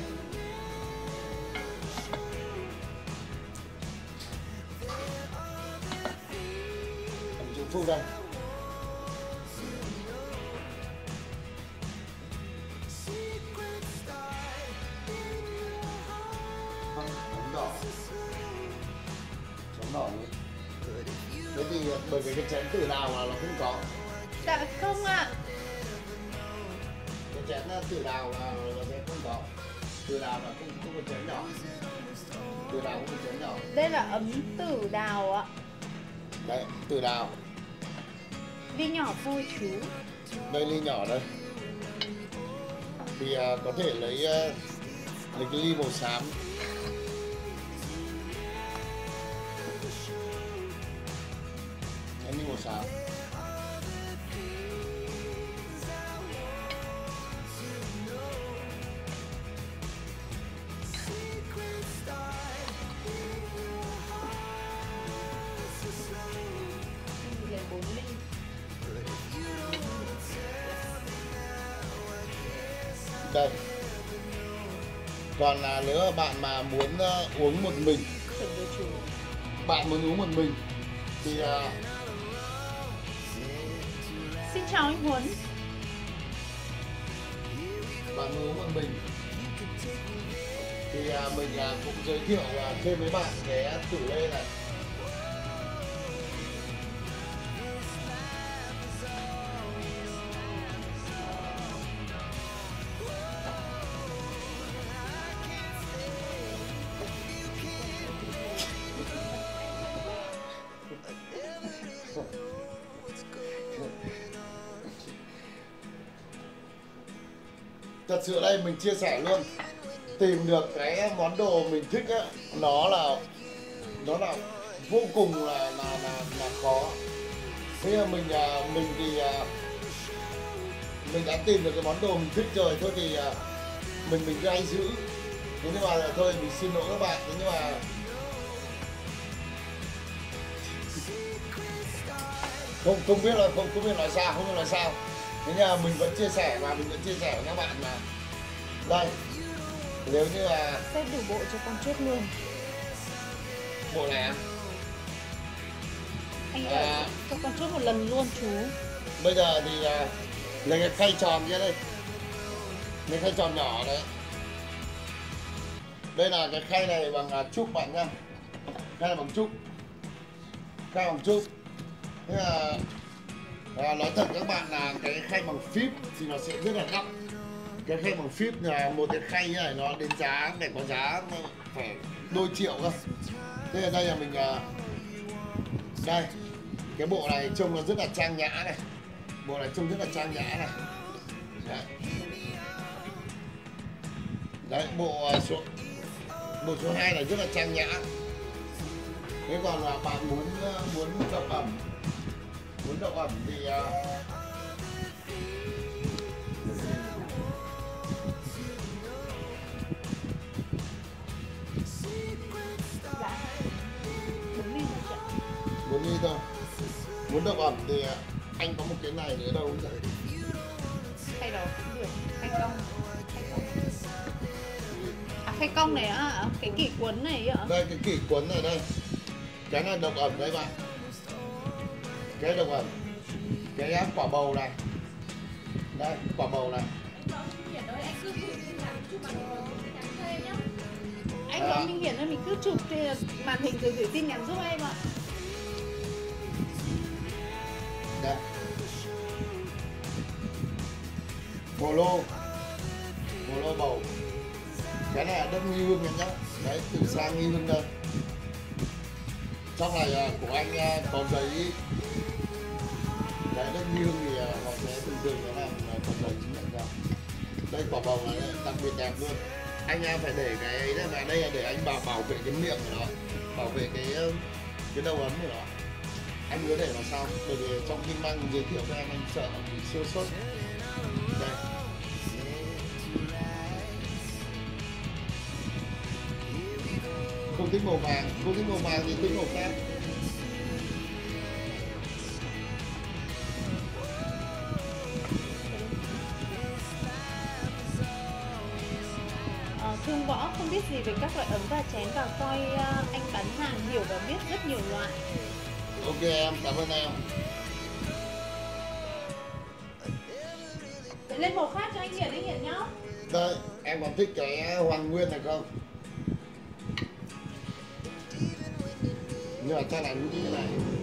vô chú. Đây ly nhỏ đây. Thì à, có thể lấy à, lấy cái ly màu xám. Bạn mà muốn à, uống một mình. Bạn muốn uống một mình thì à, Xin chào anh Huấn. bạn muốn uống một mình thì à, mình à, cũng giới thiệu à, thêm với bạn cái tủ lê này mình chia sẻ luôn. Tìm được cái món đồ mình thích á nó là nó là vô cùng là là là, là khó. Thế là mình à, mình thì à, mình đã tìm được cái món đồ mình thích rồi thôi thì à, mình mình mình gai giữ. Thế nhưng mà à, thôi mình xin lỗi các bạn thế nhưng mà không không biết là không không biết nói sao không biết nói sao. Thế nhưng mà mình vẫn chia sẻ và mình vẫn chia sẻ với các bạn là đây nếu như là Xếp đủ bộ cho con chốt luôn. Bộ này á Anh À. cho con chốt một lần luôn chú. Bây giờ thì à, lấy cái khay tròn kia đây. Lấy khay tròn nhỏ đấy. Đây là cái khay này bằng à, trúc bạn nhá. Khay này bằng trúc. Khay bằng trúc. Thế là à, nói thật các bạn là cái khay bằng phíp thì nó sẽ rất là đắt cái khay bằng phíp là một cái khay như này nó đến giá để có giá phải đôi triệu cơ. Thế là đây là mình à, đây cái bộ này trông nó rất là trang nhã này. Bộ này trông rất là trang nhã này. Đấy, đấy bộ à, số bộ số 2 này rất là trang nhã. Thế còn là bạn muốn à, muốn đậu ẩm muốn đậu ẩm thì muốn đậu ẩm thì à, anh có một cái này nữa đâu rồi Khay đó cũng được Khay cong Khay cong À khay cong này á Cái kỷ cuốn này ạ đây cái kỷ cuốn này đây. Cái này độc ẩm đấy bạn. Cái độc ẩm. Cái quả bầu này. Đây quả bầu này. Anh À. nói Minh Hiển ơi mình cứ chụp thì màn hình rồi gửi tin nhắn giúp em ạ hồ lô hồ lô bầu. Cái này là đất nghi hương nhá. Đấy từ xa nghi hương đây. Trong này à, của anh à, có giấy. Cái đất nghi hương thì à, họ sẽ thường thường nó làm à, có giấy chứng nhận ra đây quả bầu này đặc biệt đẹp luôn. Anh em phải để cái ấy này đây là để anh bảo bảo vệ cái miệng của nó. Bảo vệ cái cái đầu ấm của nó. Anh cứ để vào sau bởi vì trong khi mang giới thiệu cho em anh sợ bị siêu sốt màu vàng không thích màu vàng thì thích màu khác Ờ, Thương Võ không biết gì về các loại ấm và chén và coi ờ, anh bán hàng hiểu và biết rất nhiều loại. Ok em cảm ơn em. Vậy lên màu khác cho anh Hiển, anh Hiển nhá. Đây em còn thích cái hoàng nguyên này không nhưng mà chắc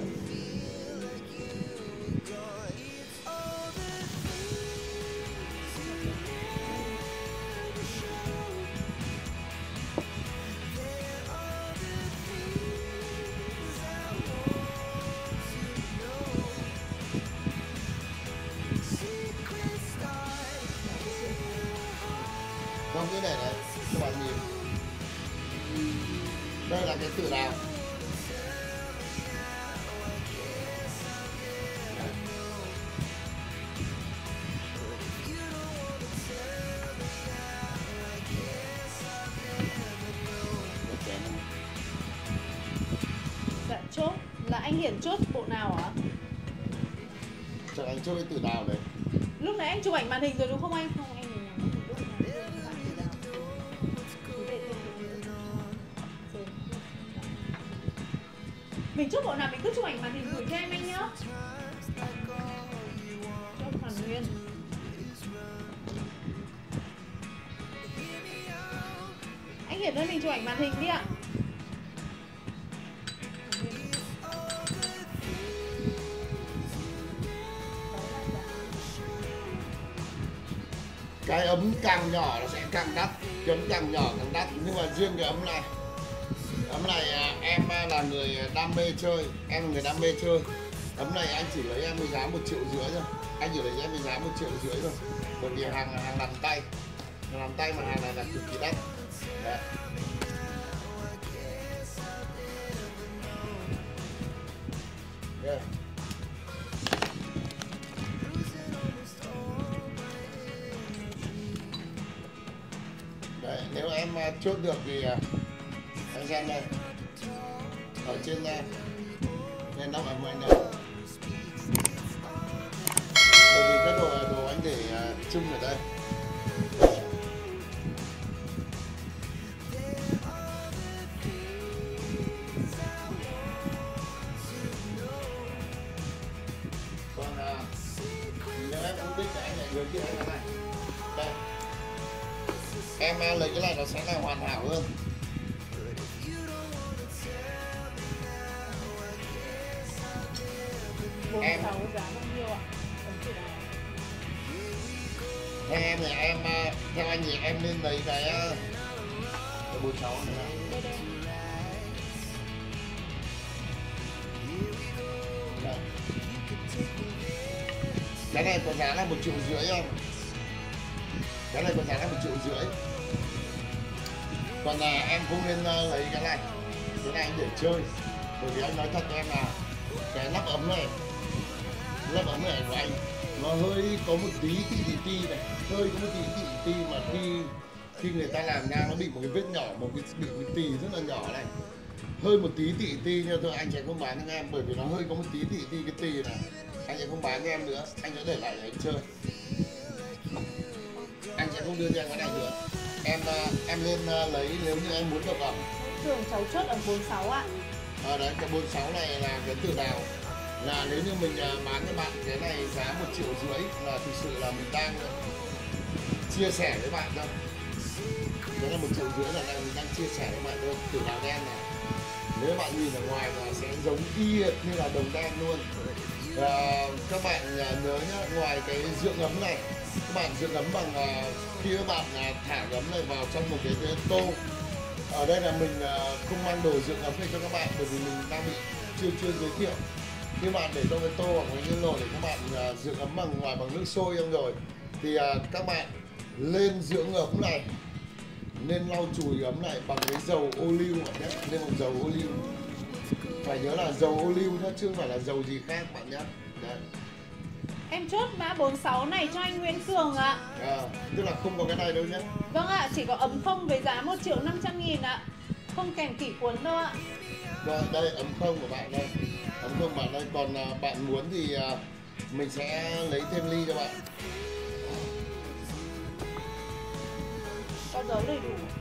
màn hình rồi đúng không anh? Không, anh nhìn chụp Mình chúc bộ nào mình cứ chụp ảnh màn hình gửi cho em anh nhá. Cho hoàn nguyên. Anh Hiển ơi mình chụp ảnh màn hình đi ạ. Cái ấm càng nhỏ nó sẽ càng đắt, cái ấm càng nhỏ càng đắt. Nhưng mà riêng cái ấm này ấm này à, em à, là người đam mê chơi, em là người đam mê chơi. Ấm này anh chỉ lấy em với giá một triệu rưỡi thôi, anh chỉ lấy em với giá một triệu rưỡi thôi. Bởi vì hàng hàng làm tay, hàng làm tay mà hàng này là cực kỳ đắt. Đấy. Được thì à, anh xem đây. Ở trên à, nên nóc ẩm anh này bởi vì cái đồ đồ anh để à, chung ở đây. Cái này có giá là một triệu rưỡi em. Cái này có giá là một triệu rưỡi. Còn là em không nên à, lấy cái này. Cái này anh để chơi. Bởi vì anh nói thật với em là cái nắp ấm này, nắp ấm này của anh, nó hơi có một tí tí tí ti này, hơi có một tí tí ti mà khi khi người ta làm ra nó bị một cái vết nhỏ, một cái, bị một tì rất là nhỏ này. Hơi một tí tí ti nha, thôi anh sẽ không bán cho em, bởi vì nó hơi có một tí tí ti cái tì này anh sẽ không bán cho em nữa. Anh sẽ để lại để anh chơi. Anh sẽ không đưa cho em cái này nữa. Em à, em lên à, lấy nếu như em muốn độc ẩm thường cháu chốt ấm 46 ạ. Ở đấy cái 46 này là cái từ đào là nếu như mình à, bán cho bạn cái này giá một triệu rưỡi là thực sự là mình đang chia sẻ với bạn thôi. Đấy là một triệu rưỡi là đang, mình đang chia sẻ với bạn thôi từ đào đen này nếu bạn nhìn ở ngoài là sẽ giống y như là đồng đen luôn à, các bạn à, nhớ nhá ngoài cái dưỡng ấm này các bạn dưỡng ấm bằng à, khi các bạn à, thả ấm này vào trong một cái, cái tô. Ở đây là mình à, không mang đồ dưỡng ấm này cho các bạn bởi vì mình đang bị chưa chưa giới thiệu. Khi bạn để trong cái tô hoặc là cái nồi để các bạn à, dưỡng ấm bằng ngoài bằng nước sôi em rồi thì à, các bạn lên dưỡng ấm này nên lau chùi ấm này bằng cái dầu ô liu bạn nhé nên bằng dầu ô liu phải nhớ là dầu ô liu nhá chứ không phải là dầu gì khác bạn nhé Đấy. Em chốt mã 46 này cho anh Nguyễn Cường ạ. À, tức là không có cái này đâu nhé Vâng ạ, chỉ có ấm không với giá 1 triệu 500 nghìn ạ. Không kèm kỷ cuốn đâu ạ. Rồi, đây ấm không của bạn đây. Ấm không bạn đây còn à, bạn muốn thì à, mình sẽ lấy thêm ly cho bạn. Có dấu đầy đủ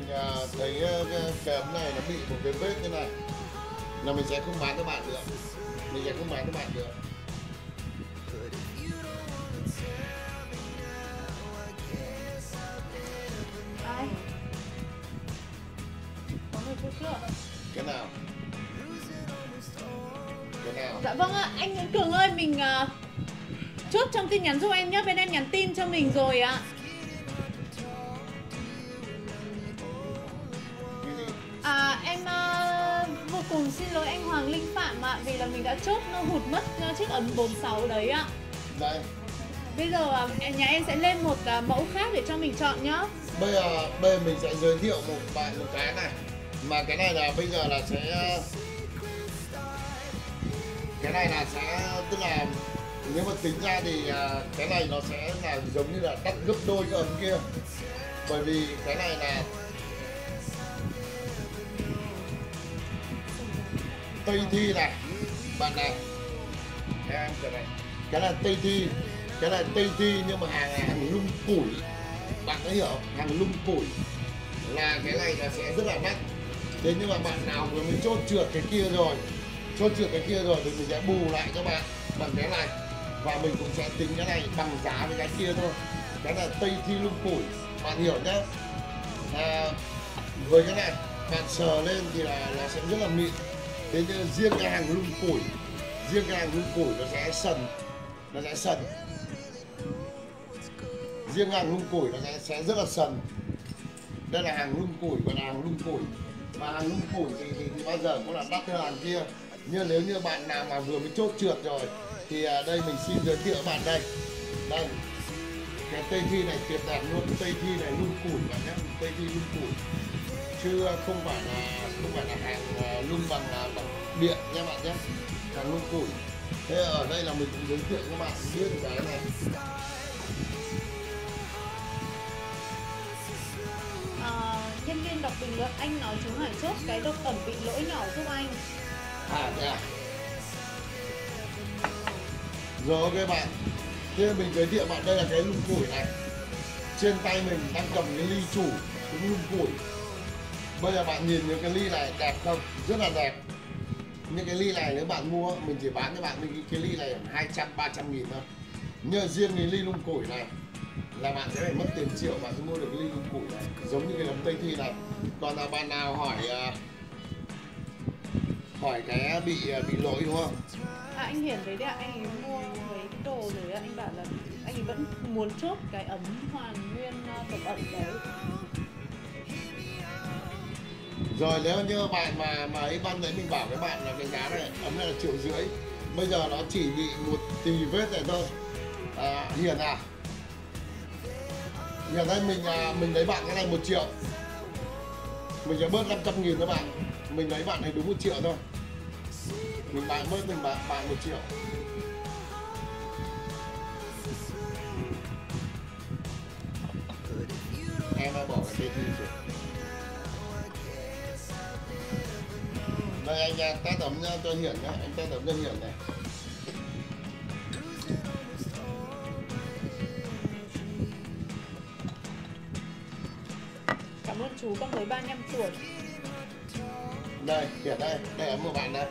mình à, thấy à, cái, cái ấm này nó bị một cái vết như này là mình sẽ không bán cho bạn nữa mình sẽ không bán cho bạn nữa Ai? Có người chốt chưa? cái nào cái nào Dạ vâng ạ, anh Cường ơi, mình à, chốt trong tin nhắn giúp em nhé, bên em nhắn tin cho mình rồi ạ. Cái À, em à, vô cùng xin lỗi anh Hoàng Linh Phạm ạ, vì là mình đã chốt nó hụt mất chiếc ấm 46 đấy ạ. đây Bây giờ em- nhà em sẽ lên một à, mẫu khác để cho mình chọn nhá. bây giờ bây giờ mình sẽ giới thiệu một bạn một cái này mà cái này là bây giờ là sẽ cái này là sẽ tức là nếu mà tính ra thì cái này nó sẽ là giống như là đắt gấp đôi cái ấm kia bởi vì cái này là tây thi này. Bạn này. Em cái này. Cái là tây thi. Cái này tây thi nhưng mà hàng này hàng lung củi. Bạn có hiểu hàng lung củi. Là cái này là sẽ rất là đắt thế nhưng mà bạn nào vừa mới chốt trượt cái kia rồi chốt trượt cái kia rồi thì mình sẽ bù lại cho bạn bằng cái này. Và mình cũng sẽ tính cái này bằng giá với cái kia thôi. Cái là tây thi lung củi. Bạn hiểu nhá. À, với cái này bạn sờ lên thì là nó sẽ rất là mịn thế nhưng riêng cái hàng lung củi riêng cái hàng lung củi nó sẽ sần nó sẽ sần. Riêng hàng lung củi nó sẽ, sẽ rất là sần. Đây là hàng lung củi và là hàng lung củi. Và hàng lung củi thì, thì, thì bao giờ cũng là đắt hơn hàng kia. Nhưng nếu như bạn nào mà vừa mới chốt trượt rồi thì à, đây mình xin giới thiệu bạn đây. Đây. Cái tây thi này tuyệt đẹp luôn. Tây thi này lung củi bạn nhé. Tây thi lung củi chứ không phải là không phải là hàng à, lung bằng à, bằng điện nha bạn nhé. Hàng lung củi. Thế ở đây là mình cũng giới thiệu các bạn biết cái này. Ờ, nhân viên đọc bình luận anh nói chú Hải chốt cái độ ẩm bị lỗi nhỏ giúp anh. À thế à? Rồi ok bạn. Thế mình giới thiệu bạn đây là cái lung củi này. Trên tay mình đang cầm cái ly chủ cái lung củi bây giờ bạn nhìn những cái ly này đẹp không? Rất là đẹp. Những cái ly này nếu bạn mua mình chỉ bán cho bạn cái, cái ly này 200 300 nghìn thôi. Nhưng riêng cái ly lung củi này là bạn sẽ phải mất tiền triệu bạn mới mua được cái ly lung củi này. Giống như cái đống tây thi này. Còn là bạn nào hỏi à, hỏi cái bị à, bị lỗi đúng không? À anh Hiển đấy đấy ạ, anh ấy mua mấy cái đồ rồi anh bảo là anh ấy vẫn muốn chốt cái ấm hoàn nguyên à, tổng ẩm đấy rồi nếu như bạn mà mà ấy ban đấy mình bảo với bạn là cái giá này ấm này là triệu rưỡi. Bây giờ nó chỉ bị một tì vết này thôi. À, hiền à. Hiền đây mình à, mình lấy bạn cái này một triệu. Mình sẽ bớt 500 nghìn cho bạn. Mình lấy bạn này đúng một triệu thôi. Mình bạn bớt mình bạn bạn một triệu. Em đã bỏ cái tê thi rồi đây anh à, test ấm nha, cho hiển nhá anh test ấm cho hiển này. Cảm ơn chú con mới 35 tuổi. Đây hiển đây đây ấm của bạn đây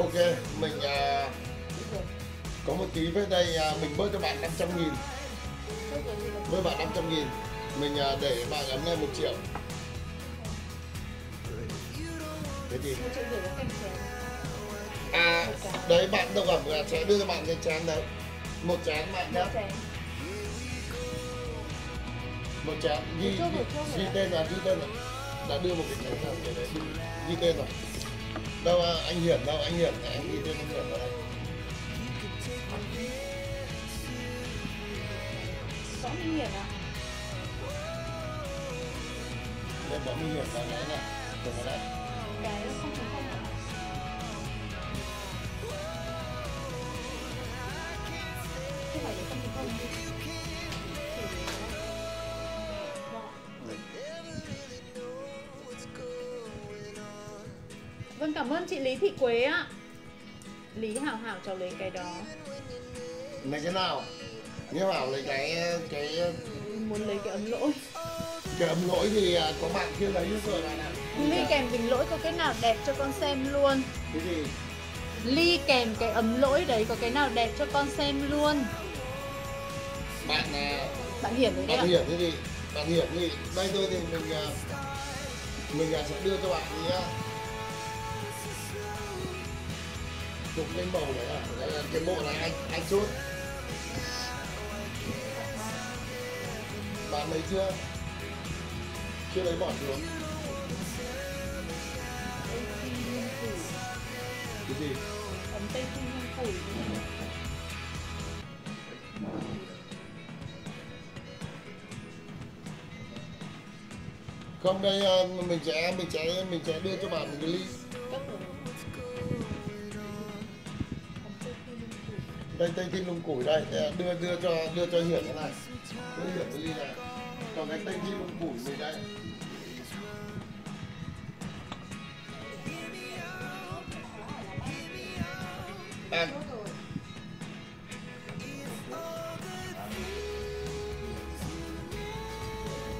ok mình à, có một tí với đây à, mình bớt cho bạn 500 nghìn. Bớt bạn 500 nghìn. Mình à, để bạn ấm lên một triệu. Thế thì chén à đấy bạn đâu gặp là sẽ đưa cho bạn cái chén đấy. Một chén bạn nhé Một chén. Chén. Ghi ghi tên là ghi tên là đã đưa một cái chén nào để đấy. Ghi tên rồi đâu à, anh hiển đâu anh hiển anh ghi tên anh hiển vào đây Rõ Minh Hiển ạ đây bọn minh hiển vào đấy này từ vào đây Lý Thị Quế ạ Lý Hảo Hảo cháu lấy cái đó. Lấy cái nào. Như bảo lấy cái cái Muốn lấy cái ấm lỗi. cái ấm lỗi thì à, có bạn kia lấy rồi này này. Ly kèm bình lỗi có cái nào đẹp cho con xem luôn? Cái gì? Ly kèm cái ấm lỗi đấy có cái nào đẹp cho con xem luôn? Bạn à, Bạn Hiển đấy đấy ạ. Bạn hiển cái gì? Bạn hiển thì đây thôi thì mình à, mình sẽ đưa cho bạn nhá chụp lên bầu đấy à cái bộ này anh anh chốt. Bạn lấy chưa? Chưa lấy bỏ xuống. Cái gì? Ấm tây hương củi không đây à, mình sẽ mình sẽ mình sẽ đưa cho bạn một cái ly đây đây thêm lùng củi đây. Đưa đưa cho đưa cho hiển cái này. Đưa hiển cái ly này? Còn cái tây thêm lùng củi này đây. Em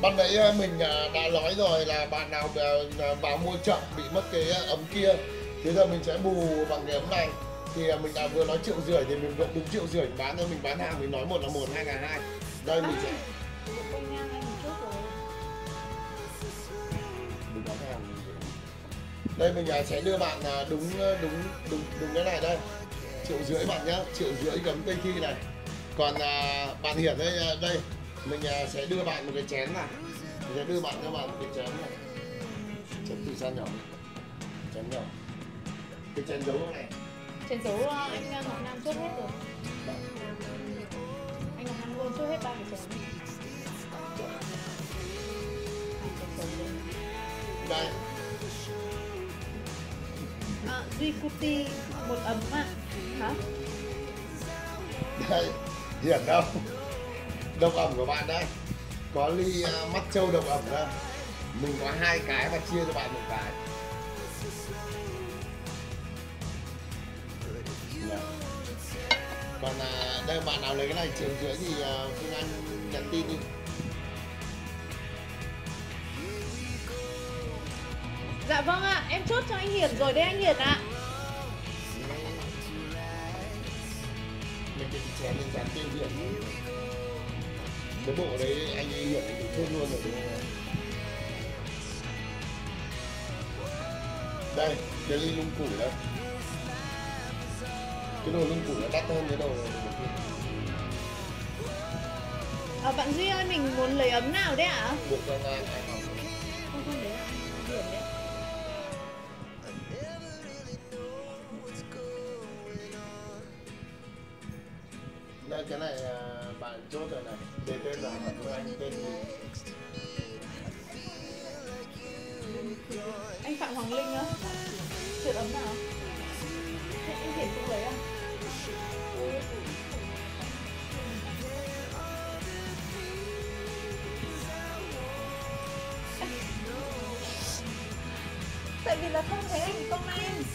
ban nãy à, mình à, đã nói rồi là bạn nào à, vào mua chậm bị mất cái ấm kia. Thế giờ mình sẽ bù bằng cái ấm này thì à, mình đã vừa nói triệu rưỡi thì mình vẫn đúng triệu rưỡi. Bán thôi, mình bán hàng, mình nói một là một, hai là hai. Đây, mình sẽ mình bán hàng đây, mình à, sẽ đưa bạn đúng ờ, đúng đúng đúng cái này đây. Triệu rưỡi bạn nhá, triệu rưỡi gấm tây thi này. Còn bạn hiển đây đây. Mình sẽ đưa bạn một cái chén này. Mình sẽ đưa bạn cho bạn một cái chén này. Chén từ xa nhỏ. Chén nhỏ. Cái chén dấu này. Trên dấu ờ, anh ờ, Ngọc Nam chốt hết rồi. Anh Ngọc Nam luôn chốt hết ba cái chén. Đây À, Duy Cuti một ấm ạ. Hả? đây hiển đâu độc ẩm của bạn đây có ly à, mắt trâu độc ẩm đây mình có hai cái và chia cho bạn một cái còn à, đây bạn nào lấy cái này triệu rưỡi thì à, Phương Anh nhắn tin đi. Dạ vâng ạ, em chốt cho anh Hiển rồi đấy anh Hiển ạ. mình cái chén mình dán tên hiển cái bộ đấy anh ấy hiển thì chốt luôn rồi đúng không đây cái ly lung củi đây cái đồ lung củi nó đắt hơn cái đồ À, bạn Duy ơi, mình muốn lấy ấm nào đấy ạ? được cho nga ai học Không, không đấy ạ. Hiển đấy. đây cái này à, bạn chốt rồi này để tên là bạn của anh tên gì Anh Phạm Hoàng Linh á? Chuyện ấm nào? Anh Hiển cũng lấy à? Tại vì là không thấy anh comment.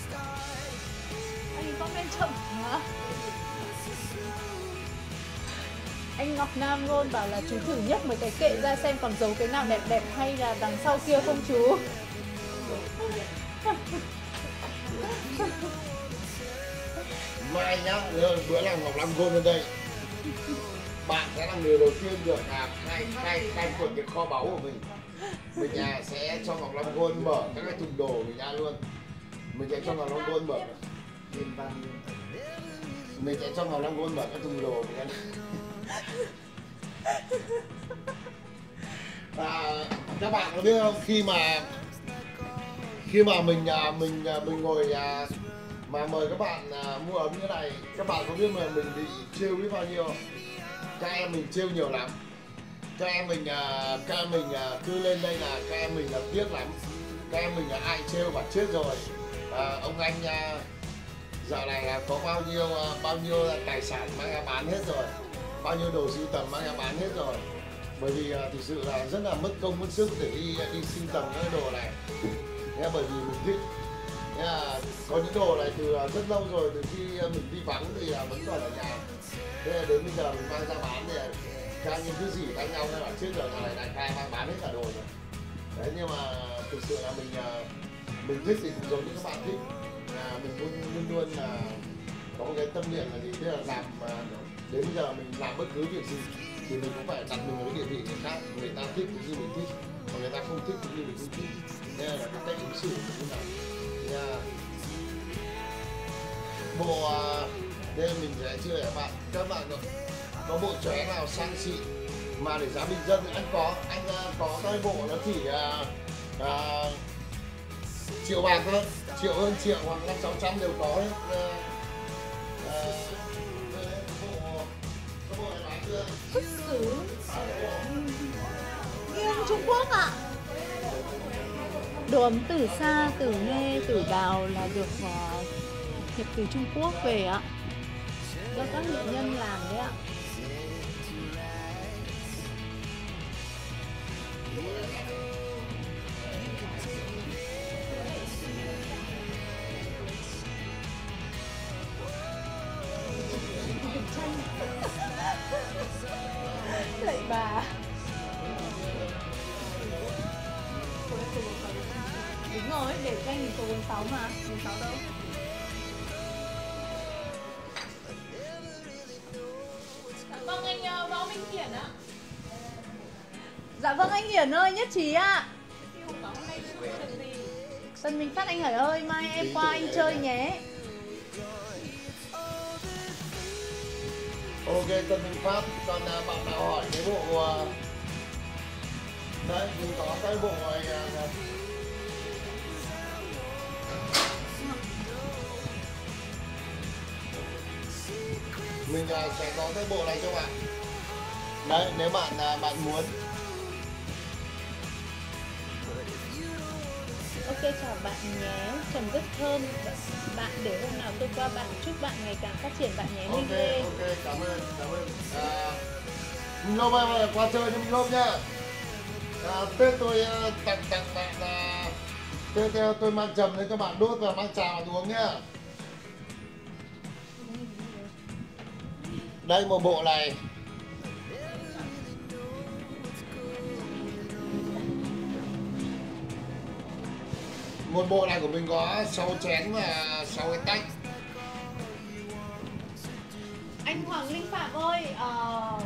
Anh comment chậm hả? Anh Ngọc Nam luôn bảo là chú thử nhấc mấy cái kệ ra xem còn giấu cái nào đẹp đẹp hay là đằng sau kia không chú. Mai nhá bữa nào ngọc nam luôn lên đây. Bạn sẽ là người đầu tiên được làm khai khai khai quật cái kho báu của mình mình nhà sẽ cho ngọc long gôn mở các cái thùng đồ mình ra luôn. Mình sẽ cho ngọc long gôn mở. Mình sẽ cho ngọc long gôn mở các thùng đồ mình ra Và các bạn có biết không? Khi mà khi mà mình à, mình à, mình ngồi à, mà mời các bạn mua ấm như này, các bạn có biết mà mình bị trêu biết bao nhiêu không? các em mình trêu nhiều lắm các em mình à, các em mình à, cứ lên đây là các em mình là tiếc lắm. Các em mình là ai trêu bảo chết rồi. À, ông anh à, dạo này là có bao nhiêu à, bao nhiêu là tài sản mang ra bán hết rồi? Bao nhiêu đồ sưu tầm mang ra bán hết rồi? Bởi vì à, thực sự là rất là mất công mất sức để đi à, đi sưu tầm cái đồ này. Nghe bởi vì mình thích. Nghe có những đồ này từ à, rất lâu rồi từ khi à, mình đi vắng thì à, vẫn còn ở nhà. Thế là đến bây giờ mình mang ra bán thì trang những thứ gì khác nhau nên là trước giờ này đại khai mang bán hết cả đồ rồi. Đấy, nhưng mà thực sự là mình à, mình thích thì giống như các bạn thích. Là mình luôn luôn luôn là có một cái tâm niệm là gì? Tức là làm à, đến bây giờ mình làm bất cứ việc gì thì mình cũng phải đặt mình ở cái địa vị người khác. Người ta thích cũng như mình thích còn người ta không thích cũng như mình không thích. Nên là cái cách ứng xử của mình là nha bộ à, đây mình sẽ chia các bạn. Các bạn rồi có bộ chóe nào sang xịn mà để giá bình dân anh có anh ờ, có cái bộ nó chỉ uh, uh, triệu bạc thôi triệu hơn triệu hoặc năm sáu trăm đều có đấy. Uh, uh, bộ cái này chưa xứ Nghiêng Trung Quốc ạ. Đồ ấm từ xa, từ nghe, từ đào là được ờ, nhập từ Trung Quốc về ạ. Do các nghệ nhân làm đấy ạ. lại bà. Đúng rồi để danh thì số 46 mà. 46 đâu? Vâng anh Hiển ơi, nhất trí ạ. Tân Minh Phát, anh Hải ơi, mai em qua anh chơi nhé. Ok tân minh phát còn à, bạn nào hỏi cái bộ à, đấy, mình có cái bộ này mình sẽ có cái bộ này cho bạn. Đấy, nếu bạn bạn muốn Ok chào bạn nhé. Trầm rất thơm Bạn để hôm nào tôi qua bạn Chúc bạn ngày càng phát triển bạn nhé. Minh Lê ok cảm ơn cảm ơn. À, mình lâu bao giờ qua chơi cho mình hôm nhá. À, tết tôi à, tặng tặng bạn là tết theo tôi mang trầm lên cho bạn đốt và mang trà bạn uống nhá. Đây một bộ này một bộ này của mình có 6 chén và 6 cái tách. Anh Hoàng Linh Phạm ơi ờ,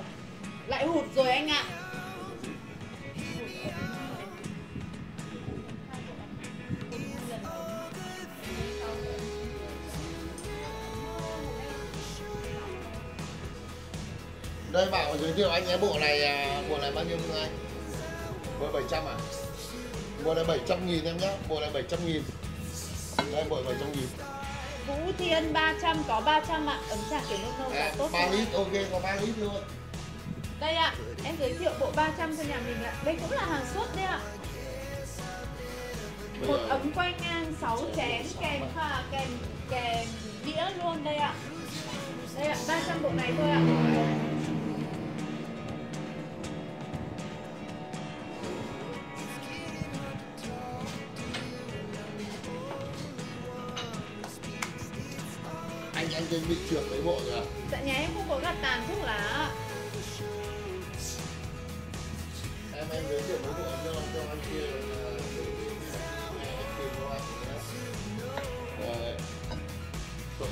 Lại hụt rồi anh ạ. Đây bảo giới thiệu anh cái bộ này à, bộ này bao nhiêu anh? Bộ 700 à bộ này 700 nghìn em nhé bộ này 700 nghìn. Đây bộ 700 nghìn Vũ Thiên 300 có 300 ạ. Ấm trà kiểu nâu nâu là tốt 3 rồi. lít ok có 3 lít luôn Đây ạ Em giới thiệu bộ 300 cho nhà mình ạ. Đây cũng là hàng xuất đấy ạ. Bây Một giờ- ấm quay ngang 6 chén kèm pha kèm kèm đĩa luôn đây ạ. Đây ạ 300 bộ này thôi ạ anh trên bị trượt mấy bộ rồi à Dạ nhà em không có gạt tàn thuốc lá em em giới thiệu mấy bộ cho cho anh kia là anh tìm cho anh Đấy.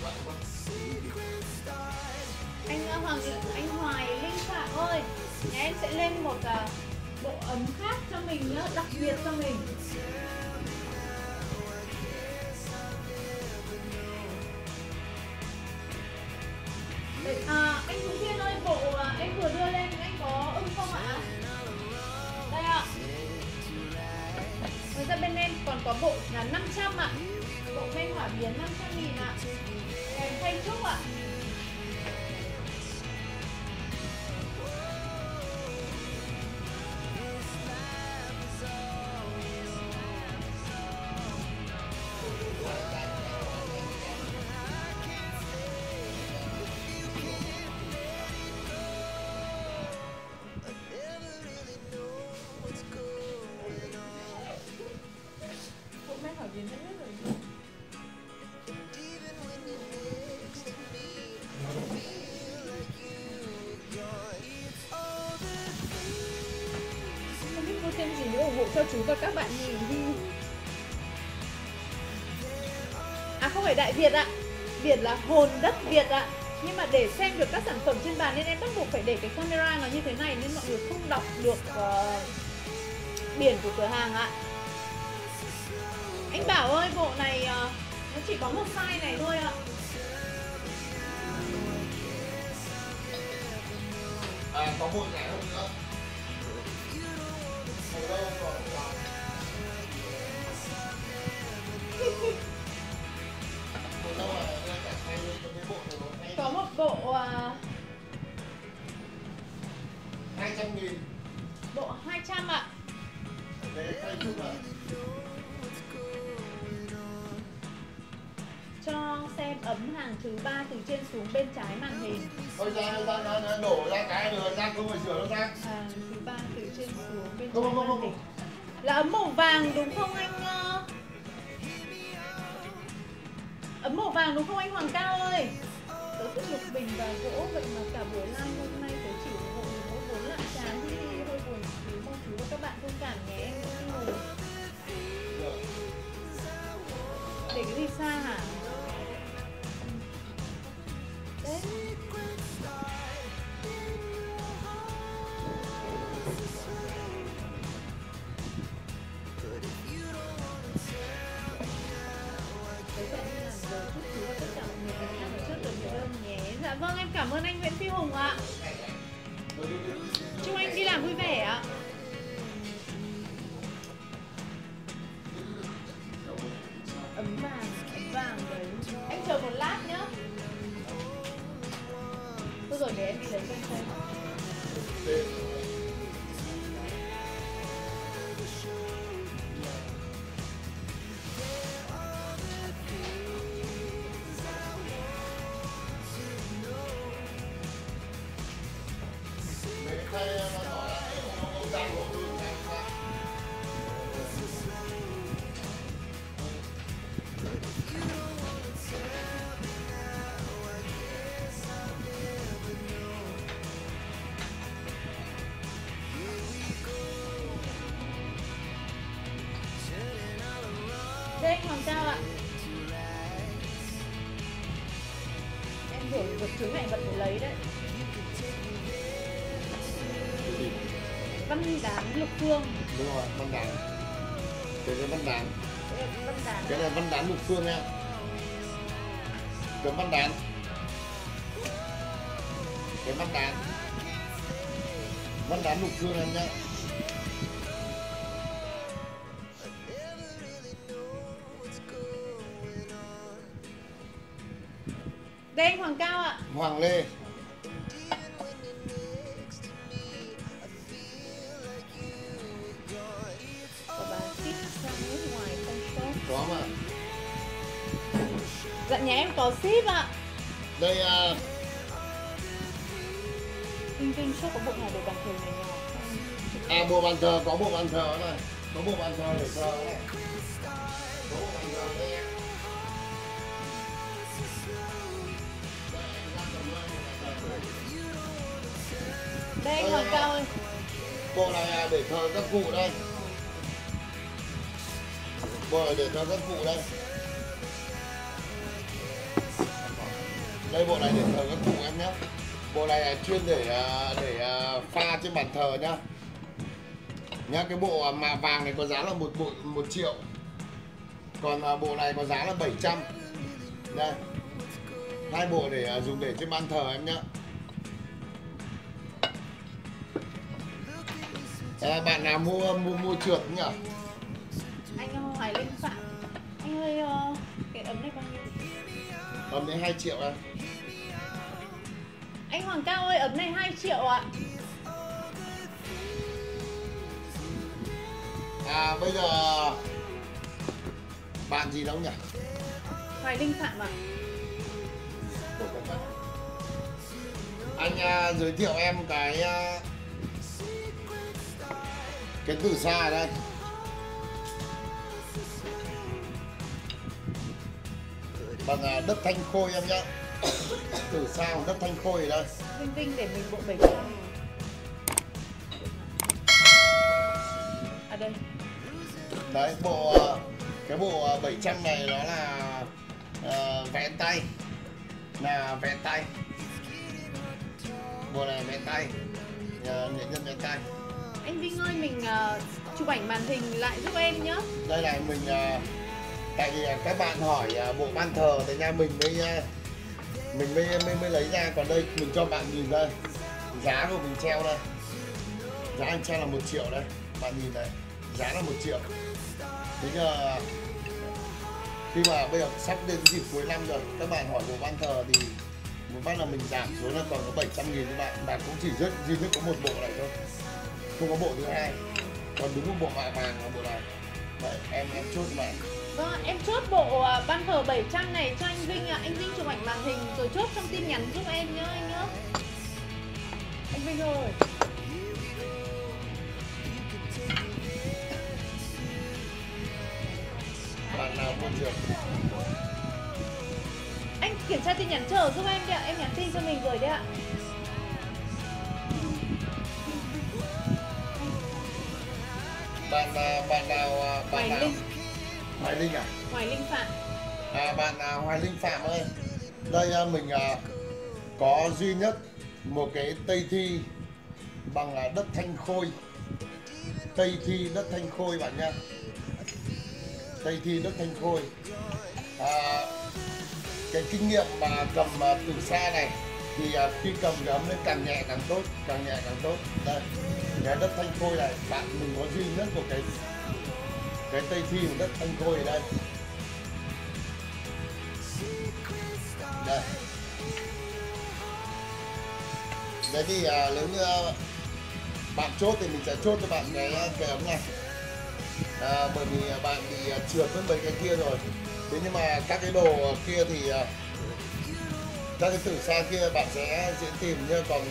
Bạn quá. anh ờ, Hoàng anh Hoài Linh Phạm ơi nhà em sẽ lên một ờ, bộ ấm khác cho mình nhá đặc biệt cho mình chú và các bạn nhỉ À không phải Đại Việt ạ. Việt là hồn đất Việt ạ. Nhưng mà để xem được các sản phẩm trên bàn nên em bắt buộc phải để cái camera nó như thế này Nên mọi người không đọc được uh, biển của cửa hàng ạ. Anh Bảo ơi bộ này uh, nó chỉ có một size này thôi ạ. à bên Là ấm màu vàng đúng không anh? Ờ? Ấm màu vàng đúng không anh Hoàng Cao ơi Tớ cứ lục bình và gỗ, Vậy mà cả buổi live hôm nay tớ chỉ ủng hộ được mỗi bốn lạng chán Thì hơi buồn xíu Mong chú và các bạn thông cảm nhé, Em cũng ngồi xa hả? Phương. Đúng rồi văn đán cái này văn đán cái này văn đán lục phương nha. Cái văn đán cái văn đán văn đán lục phương em nhá bàn thờ có bộ bàn thờ này có bộ bàn thờ để thờ. Này có bộ bàn thờ đây em. Đây Hoàng Cao ơi. Bộ này là để thờ các cụ đây. Bộ này để thờ các cụ đây. Đây bộ này để thờ các cụ em nhé. Bộ này là chuyên để à, để à, pha trên bàn thờ nhá nhá cái bộ à, mạ vàng này có giá là một bộ một triệu. Còn à, bộ này có giá là 700 đây hai bộ để à, dùng để trên bàn thờ em nhé à, bạn nào mua mua mua trượt nhỉ Anh Hoài Linh Phạm Anh ơi ờ, cái ấm này bao nhiêu? ấm đến 2 triệu em. Anh Hoàng Cao ơi ấm này 2 triệu ạ. à bây giờ bạn gì đâu nhỉ? Hoài Linh Phạm ạ. Thận. anh à, giới thiệu em cái à, cái từ xa ở đây. Bằng à, đất thanh khôi em nhá. Từ xa đất thanh khôi ở đây. Vinh Vinh để mình bộ 700 À đây đấy bộ à, cái bộ à, 700 này nó là à, vẽ tay. Là vẽ tay. Bộ này vẽ tay. À, nghệ nhân vẽ tay. Anh Vinh ơi mình ờ, chụp ảnh màn hình lại giúp em nhé đây này mình à, tại vì các bạn hỏi à, bộ ban thờ thì nha mình mới à, mình mới, mới mới lấy ra. Còn đây mình cho bạn nhìn đây. Giá của mình treo đây. Giá anh treo là một triệu đây. Bạn nhìn đấy giá là một triệu thế giờ khi mà bây giờ sắp đến dịp cuối năm rồi, các bạn hỏi bộ ban thờ thì một phát là mình giảm xuống là còn có 700 nghìn các bạn. Bạn cũng chỉ rất duy nhất có một bộ này thôi. Không có bộ thứ hai. Còn đúng một bộ mạ vàng là bộ này. Vậy em em chốt mà Vâng em chốt bộ à, ban thờ 700 này cho anh Vinh ạ. Anh Vinh chụp ảnh màn hình rồi chốt trong tin nhắn giúp em nhớ anh nhớ Anh Vinh ơi. Bạn nào mua trượt Anh kiểm tra tin nhắn chờ giúp em đi ạ Em nhắn tin cho mình gửi đi ạ. Bạn à, bạn nào à, bạn Hoài nào? Linh. Hoài Linh à? Hoài Linh Phạm. À bạn à, Hoài Linh Phạm ơi. Đây à, mình à, có duy nhất một cái tây thi bằng à, đất thanh khôi. Tây thi đất thanh khôi bạn nhá tây thi đất thanh khôi. À, cái kinh nghiệm mà cầm à, từ xa này thì à, khi cầm cái ấm lên càng nhẹ càng tốt càng nhẹ càng tốt. Đây cái đất thanh khôi này bạn mình có duy nhất của cái cái tây thi của đất thanh khôi ở đây. Đây. Đấy thì à, nếu như à, bạn chốt thì mình sẽ chốt cho bạn cái à, cái ấm này à, bởi vì à, bạn bị à, trượt với mấy cái kia rồi. Thế nhưng mà các cái đồ kia thì à, các cái tử sa kia bạn sẽ dễ tìm nhá. Còn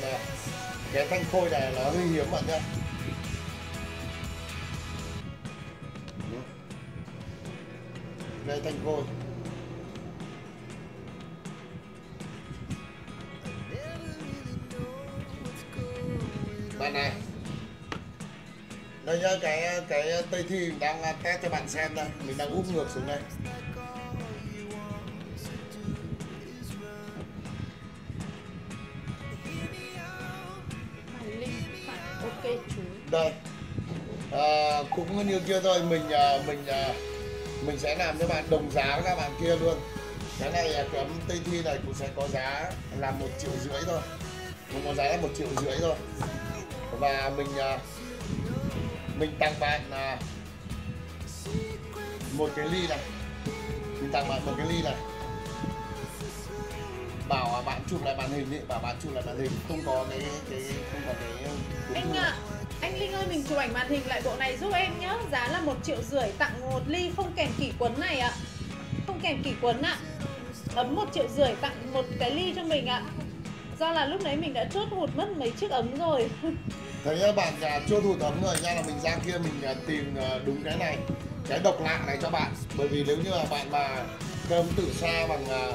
cái thanh khôi này nó hơi hiếm bạn nhá. Đây thanh khôi. Bạn này đây nhá cái cái tây thi mình đang test cho bạn xem đây. Mình đang úp ngược xuống đây. Đây. À, cũng như kia thôi mình à, mình à, mình sẽ làm cho bạn đồng giá với các bạn kia luôn. Cái này à, cái ấm tây thi này cũng sẽ có giá là một triệu rưỡi thôi. Cũng có giá là một triệu rưỡi thôi. Và mình mình tặng bạn à, một cái ly này. Mình tặng bạn một cái ly này. Bảo à, bạn chụp lại màn hình đi bảo bạn chụp lại màn hình. Không có cái cái không có cái cuốn Anh ạ Anh Linh ơi mình chụp ảnh màn hình lại bộ này giúp em nhá. Giá là một triệu rưỡi tặng một ly không kèm kỷ quấn này ạ. Không kèm kỷ quấn ạ. Ấm một triệu rưỡi tặng một cái ly cho mình ạ Do là lúc đấy mình đã chốt hụt mất mấy chiếc ấm rồi. Thấy nhá, bạn à, chốt hụt ấm rồi nha là mình ra kia mình à, tìm à, đúng cái này cái độc lạ này cho bạn. Bởi vì nếu như là bạn mà cơm tử sa bằng à,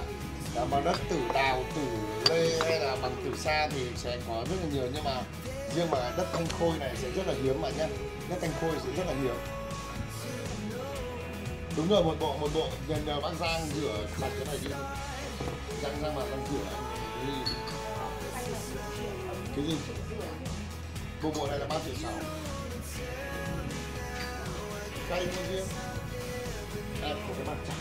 à, bằng đất tử đào tử lê hay là bằng tử sa thì sẽ có rất là nhiều. Nhưng mà riêng mà đất thanh khôi này sẽ rất là hiếm mà nhé đất thanh khôi sẽ rất là hiếm đúng rồi một bộ một bộ. Nhờ, nhờ bác Giang rửa sạch cái này đi. Giang Giang mà đang rửa. đi cái gì? Bộ bộ này là ba triệu sáu cây mua riêng đẹp của cái mặt trắng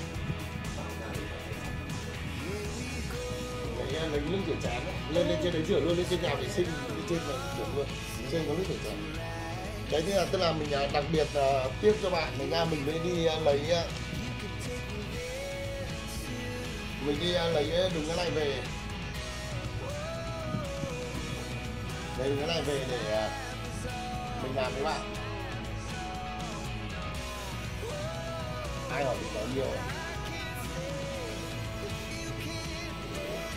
đấy lấy nước rửa chén lên lên trên đấy rửa luôn, lên trên nhà vệ sinh, lên trên là rửa luôn. Trên có nước rửa chén đấy thứ là tức là mình à, đặc biệt là tiếp cho bạn mình ra mình mới đi à, lấy à, mình đi lấy đúng cái này về. Lấy cái này về để à, mình làm với bạn ai hỏi mình có nhiều à?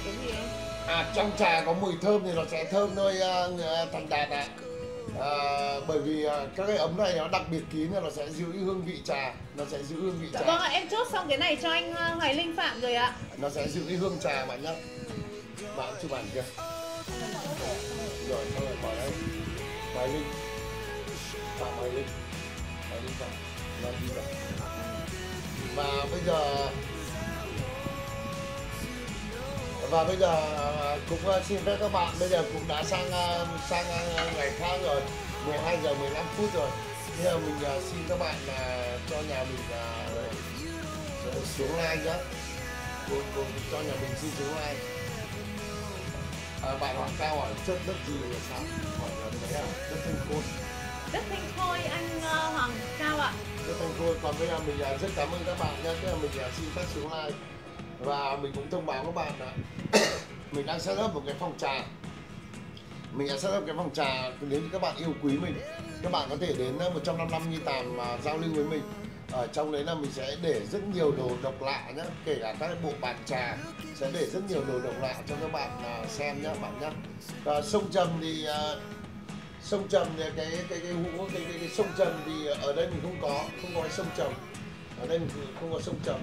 Cái gì em? À trong trà có mùi thơm thì nó sẽ thơm thôi à, người- thành đạt ạ. À, bởi vì à, các cái ấm này nó đặc biệt kín nên nó sẽ giữ hương vị trà, nó sẽ giữ hương vị trà, vâng ạ em chốt xong cái này cho anh uh, Hoài Linh Phạm rồi ạ nó sẽ giữ hương trà bạn nhá. Bạn chụp ảnh kia. Hoài Linh. Phạm Hoài Linh. Hoài Linh Phạm. Nó Linh vào. Và bây giờ và bây giờ à, cũng à, xin phép các bạn bây giờ cũng đã sang à, sang ngày khác rồi 12 giờ 15 phút rồi bây giờ mình xin các bạn là cho nhà mình à, xuống like nhé cùng cho nhà mình xin xuống like à, bạn hỏi cao hỏi chất đất gì là sao? Hỏi là đấy à? Đất thanh khôn Đất Thanh Khôi anh uh, Hoàng Cao ạ? Đất thanh khôn còn bây giờ mình à, rất cảm ơn các bạn nhé tức là mình à, xin phép xuống like và mình cũng thông báo các bạn là mình đang set up một cái phòng trà. Mình đã set up cái phòng trà nếu như các bạn yêu quý mình các bạn có thể đến 155 Nhi Tàm mà giao lưu với mình ở trong đấy là mình sẽ để rất nhiều đồ độc lạ nhé kể cả các bộ bàn trà sẽ để rất nhiều đồ độc lạ cho các bạn à, xem nhé bạn nhé và sông trầm thì à, sông trầm thì cái cái cái hũ cái, cái, cái sông trầm thì ở đây mình không có không có sông trầm. Ở đây mình không có sông trầm.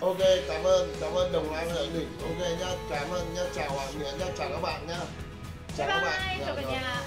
Ok cảm ơn cảm ơn đồng lai lợi đỉnh. Ok nhá cảm ơn nhá chào bạn nhá chào các bạn nhá. Chào các bạn. Dạ, chào cả rồi. nhà